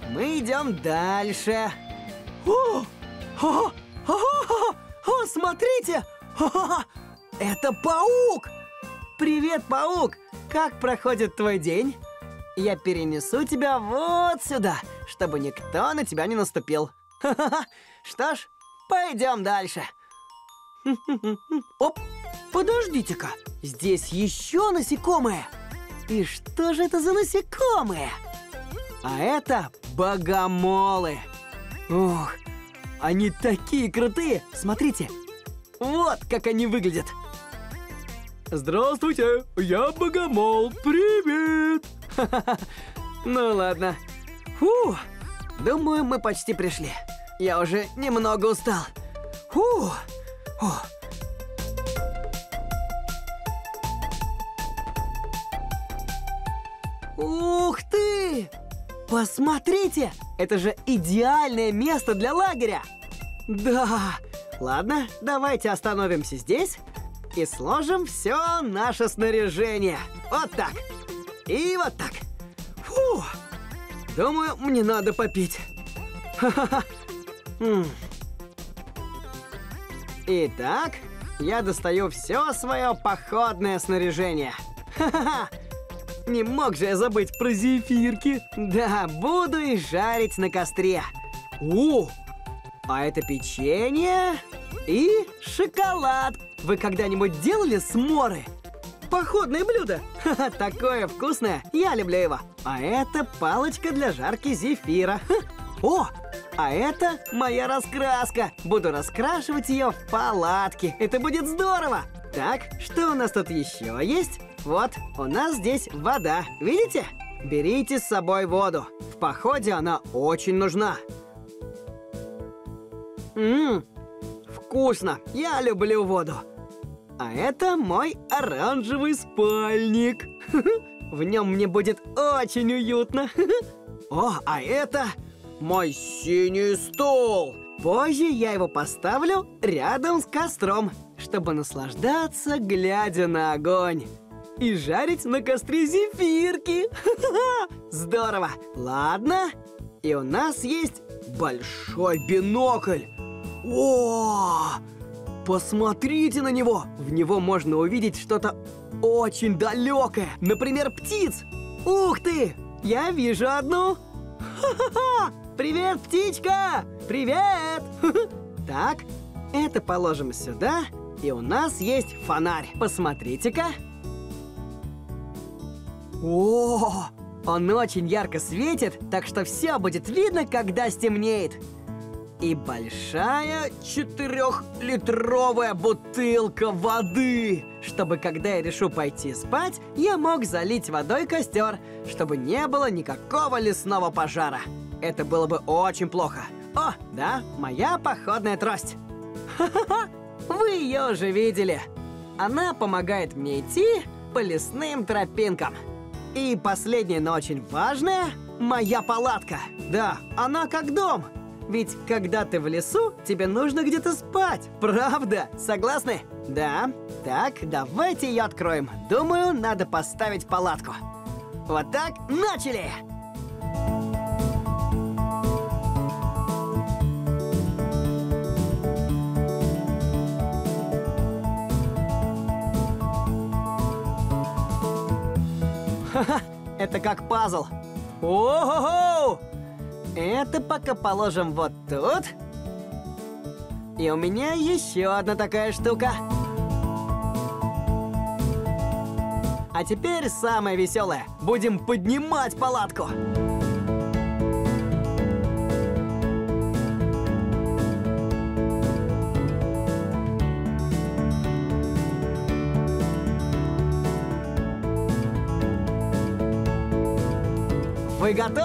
Мы идем дальше. О! О! О! О! О, смотрите! О! Это паук! Привет, паук! Как проходит твой день? Я перенесу тебя вот сюда, чтобы никто на тебя не наступил. Ха-ха-ха. Что ж, пойдем дальше. Оп, подождите-ка, здесь еще насекомые. И что же это за насекомые? А это богомолы. Ох, они такие крутые. Смотрите, вот как они выглядят. Здравствуйте, я богомол. Привет. Ну ладно. Фу, думаю, мы почти пришли. Я уже немного устал. Фу. Фу. Ух ты! Посмотрите! Это же идеальное место для лагеря! Да! Ладно, давайте остановимся здесь и сложим все наше снаряжение. Вот так. И вот так. Фу! Думаю, мне надо попить. Итак, я достаю все свое походное снаряжение. Не мог же я забыть про зефирки. Да, буду их жарить на костре. О, а это печенье и шоколад. Вы когда-нибудь делали сморы? Походное блюдо. Ха-ха, такое вкусное. Я люблю его. А это палочка для жарки зефира. Ха. О, а это моя раскраска. Буду раскрашивать ее в палатке. Это будет здорово. Так, что у нас тут еще есть? Вот, у нас здесь вода. Видите? Берите с собой воду. В походе она очень нужна. Ммм, вкусно. Я люблю воду. А это мой оранжевый спальник. *laughs* В нем мне будет очень уютно. *laughs* О, а это мой синий стол. Позже я его поставлю рядом с костром, чтобы наслаждаться, глядя на огонь. И жарить на костре зефирки. *laughs* Здорово. Ладно. И у нас есть большой бинокль. О! Посмотрите на него! В него можно увидеть что-то очень далекое. Например, птиц. Ух ты! Я вижу одну. Ха-ха-ха! Привет, птичка! Привет! *laughs* Так, это положим сюда. И у нас есть фонарь. Посмотрите-ка. О, он очень ярко светит, так что все будет видно, когда стемнеет. И большая четырехлитровая бутылка воды, чтобы когда я решу пойти спать, я мог залить водой костер, чтобы не было никакого лесного пожара. Это было бы очень плохо. О, да, моя походная трость. Ха-ха-ха, вы ее уже видели. Она помогает мне идти по лесным тропинкам. И последнее, но очень важное – моя палатка. Да, она как дом. Ведь когда ты в лесу, тебе нужно где-то спать. Правда? Согласны? Да. Так, давайте ее откроем. Думаю, надо поставить палатку. Вот так, начали! Ха-ха, это как пазл. О-хо-хо! Это пока положим вот тут. И у меня еще одна такая штука. А теперь самое веселое. Будем поднимать палатку. Вы готовы?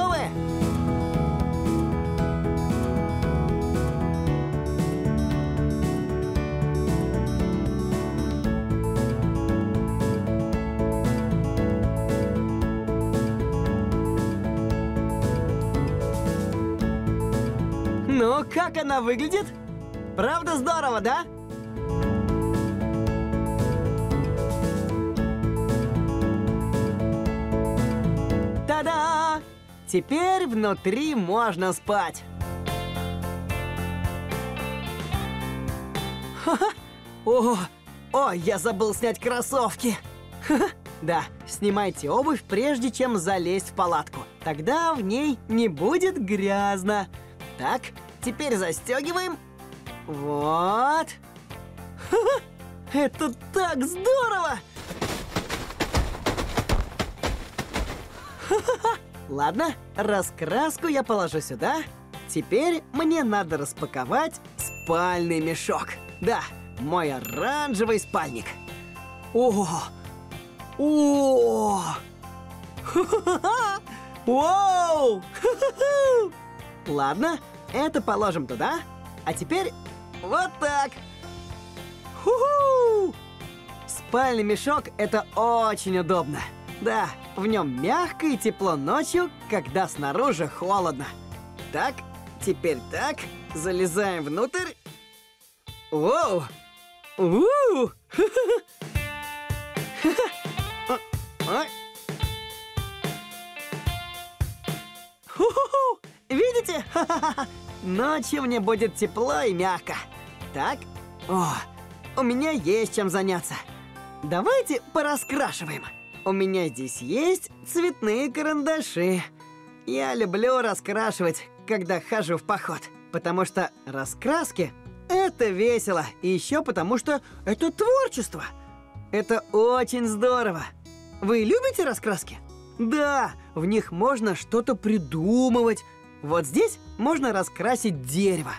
как она выглядит? Правда здорово, да? Та-да! Теперь внутри можно спать. Ха. О, о, я забыл снять кроссовки. Да, снимайте обувь, прежде чем залезть в палатку. Тогда в ней не будет грязно. Так, теперь застегиваем. Вот. *laughs* Это так здорово! *laughs* Ладно, раскраску я положу сюда. Теперь мне надо распаковать спальный мешок. Да, мой оранжевый спальник. О! О! *laughs* Вау! Ладно, это положим туда. А теперь вот так. Ху-ху! Спальный мешок – это очень удобно. Да, в нем мягко и тепло ночью, когда снаружи холодно. Так, теперь так, залезаем внутрь. Воу! Уу! Видите? *laughs* Ночью мне будет тепло и мягко. Так, о, у меня есть чем заняться. Давайте пораскрашиваем. У меня здесь есть цветные карандаши. Я люблю раскрашивать, когда хожу в поход. Потому что раскраски – это весело. И еще потому что это творчество. Это очень здорово. Вы любите раскраски? Да, в них можно что-то придумывать. Вот здесь можно раскрасить дерево.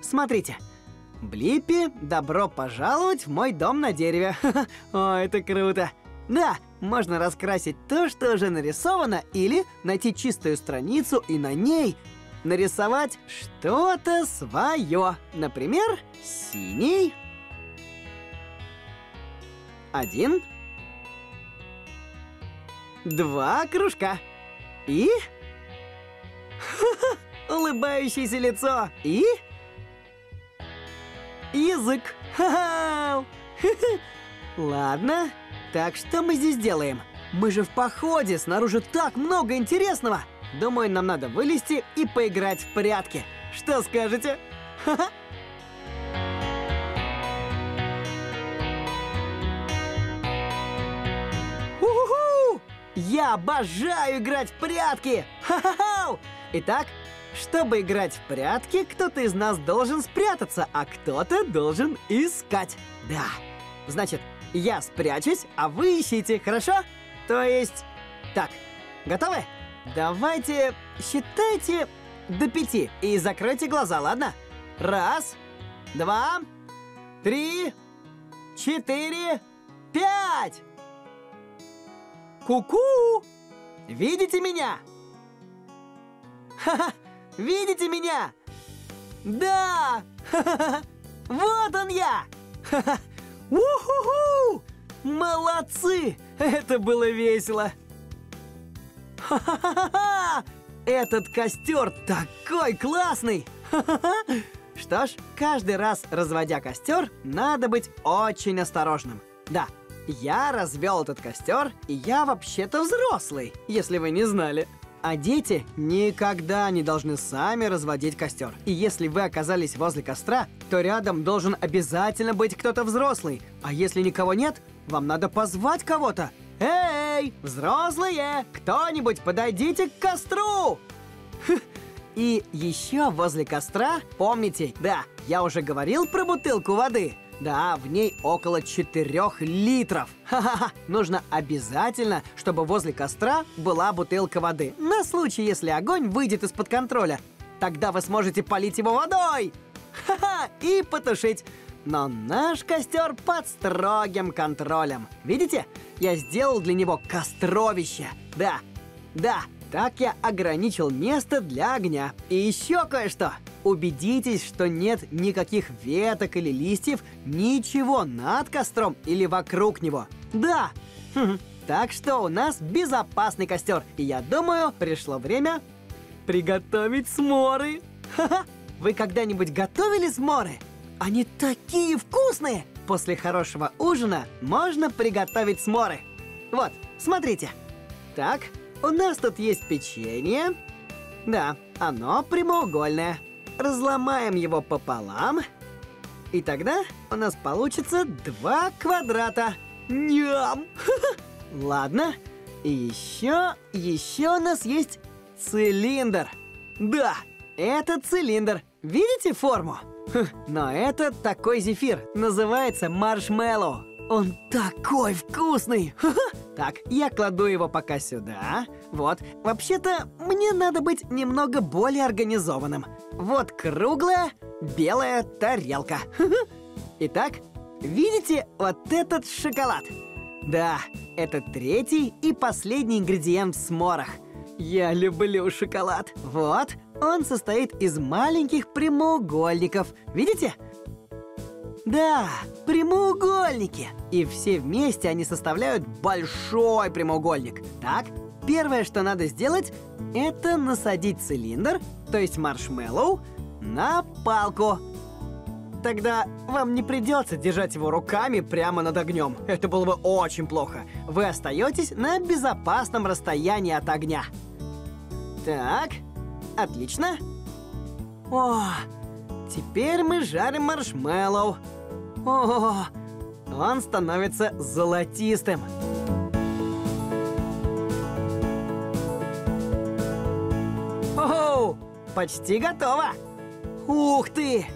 Смотрите. Блиппи, добро пожаловать в мой дом на дереве. *laughs* О, это круто. Да, можно раскрасить то, что уже нарисовано, или найти чистую страницу и на ней нарисовать что-то свое. Например, синий. Один. Два кружка. И... Улыбающееся лицо. И... Язык. Ха-ха! Ладно. Так что мы здесь делаем? Мы же в походе, снаружи так много интересного. Думаю, нам надо вылезти и поиграть в прятки. Что скажете? Ха-ха! Я обожаю играть в прятки! Ха-ха-ха! Итак, чтобы играть в прятки, кто-то из нас должен спрятаться, а кто-то должен искать. Да. Значит, я спрячусь, а вы ищите, хорошо? То есть... Так, готовы? Давайте считайте до пяти и закройте глаза, ладно? Раз, два, три, четыре, пять! Ку-ку! Видите меня? Ха-ха! Видите меня? Да! Ха-ха-ха! Вот он я! Ха-ха! Уху-ху! Молодцы! Это было весело! Ха-ха-ха! Этот костер такой классный! Ха-ха-ха! Что ж, каждый раз, разводя костер, надо быть очень осторожным. Да, я развел этот костер, и я вообще-то взрослый, если вы не знали. А дети никогда не должны сами разводить костер. И если вы оказались возле костра, то рядом должен обязательно быть кто-то взрослый. А если никого нет, вам надо позвать кого-то. Эй, взрослые, кто-нибудь подойдите к костру! И еще возле костра, помните, да, я уже говорил про бутылку воды. Да, в ней около 4 литров. *laughs* Ха-ха-ха. Нужно обязательно, чтобы возле костра была бутылка воды. На случай, если огонь выйдет из-под контроля. Тогда вы сможете полить его водой. Ха-ха. И потушить. Но наш костер под строгим контролем. Видите? Я сделал для него костровище. Да, да, так я ограничил место для огня. И еще кое-что. Убедитесь, что нет никаких веток или листьев, ничего над костром или вокруг него. Да! *laughs* Так что у нас безопасный костер. И я думаю, пришло время приготовить сморы. Вы когда-нибудь готовили сморы? Они такие вкусные! После хорошего ужина можно приготовить сморы. Вот, смотрите. Так, у нас тут есть печенье. Да, оно прямоугольное. Разломаем его пополам. И тогда у нас получится два квадрата. Ням! *laughs* Ладно. И еще, еще у нас есть цилиндр. Да, это цилиндр. Видите форму? Хм, но это такой зефир. Называется маршмеллоу. Он такой вкусный! Так, я кладу его пока сюда. Вот. Вообще-то, мне надо быть немного более организованным. Вот круглая белая тарелка. Итак, видите вот этот шоколад? Да, это третий и последний ингредиент в сморах. Я люблю шоколад. Вот, он состоит из маленьких прямоугольников. Видите? Да, прямоугольники. И все вместе они составляют большой прямоугольник. Так, первое, что надо сделать, это насадить цилиндр, то есть маршмеллоу, на палку. Тогда вам не придется держать его руками прямо над огнем. Это было бы очень плохо. Вы остаетесь на безопасном расстоянии от огня. Так, отлично. О, теперь мы жарим маршмеллоу. О, он становится золотистым. О, почти готово. Ух ты!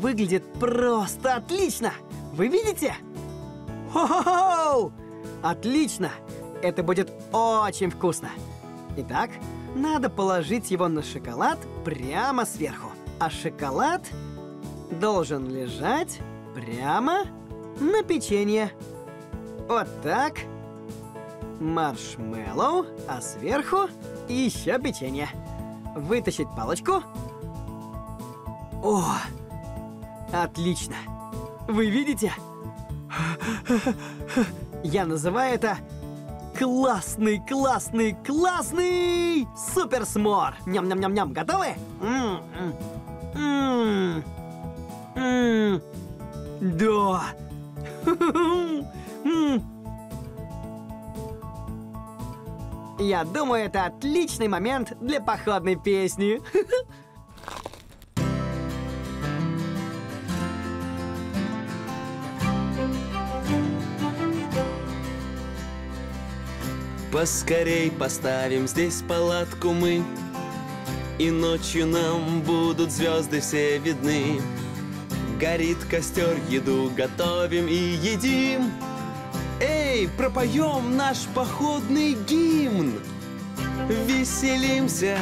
Выглядит просто отлично! Вы видите? Хо-хо-хо! Отлично! Это будет очень вкусно. Итак, надо положить его на шоколад прямо сверху. А шоколад должен лежать прямо на печенье. Вот так. Маршмеллоу, а сверху еще печенье. Вытащить палочку. О, отлично. Вы видите? Я называю это классный, классный, классный суперсмор. Ням-ням-ням-ням. Готовы? М-м. М-м. М-м. Да. *laughs* Я думаю, это отличный момент для походной песни. *laughs* Поскорей поставим здесь палатку мы И ночью нам будут звезды все видны Горит костер, еду готовим и едим. Эй, пропоем наш походный гимн. Веселимся,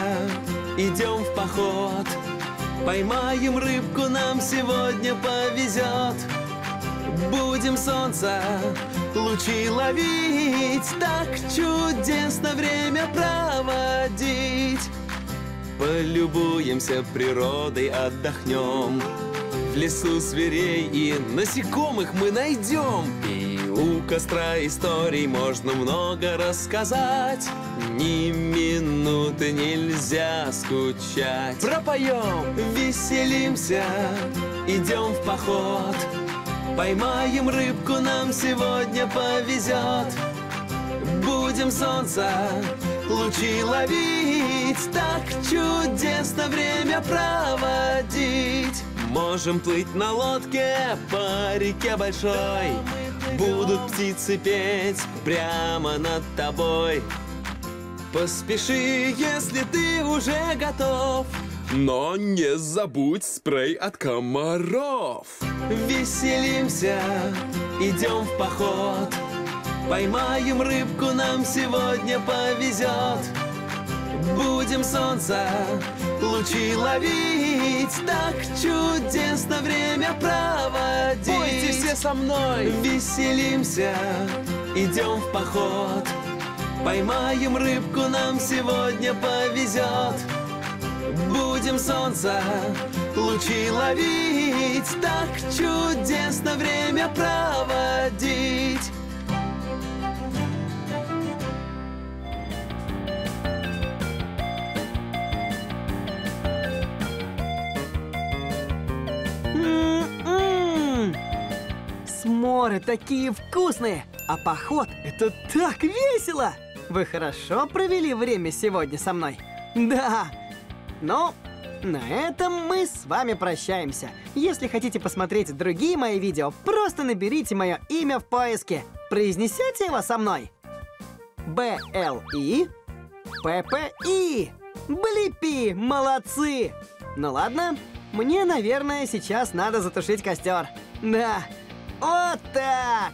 идем в поход. Поймаем рыбку, нам сегодня повезет. Будем солнца лучи ловить Так чудесно время проводить. Полюбуемся природой, отдохнем В лесу зверей и насекомых мы найдем. И у костра историй можно много рассказать. Ни минуты нельзя скучать. Пропоем, веселимся, идем в поход. Поймаем рыбку, нам сегодня повезет. Будем солнца лучи ловить. Так чудесно время проводить Можем плыть на лодке по реке большой. Будут птицы петь прямо над тобой. Поспеши, если ты уже готов. Но не забудь спрей от комаров. Веселимся, идем в поход. Поймаем рыбку, нам сегодня повезет Будем солнца лучи ловить. Так чудесно время проводить. Пойте все со мной. Веселимся, идем в поход. Поймаем рыбку, нам сегодня повезет. Будем солнца лучи ловить. Так чудесно время проводить Сморы такие вкусные, а поход — это так весело! Вы хорошо провели время сегодня со мной? Да. Ну, на этом мы с вами прощаемся. Если хотите посмотреть другие мои видео, просто наберите мое имя в поиске. Произнесете его со мной? Б-Л-И П-П-И Блиппи, молодцы! Ну ладно, мне, наверное, сейчас надо затушить костер. Да, вот так!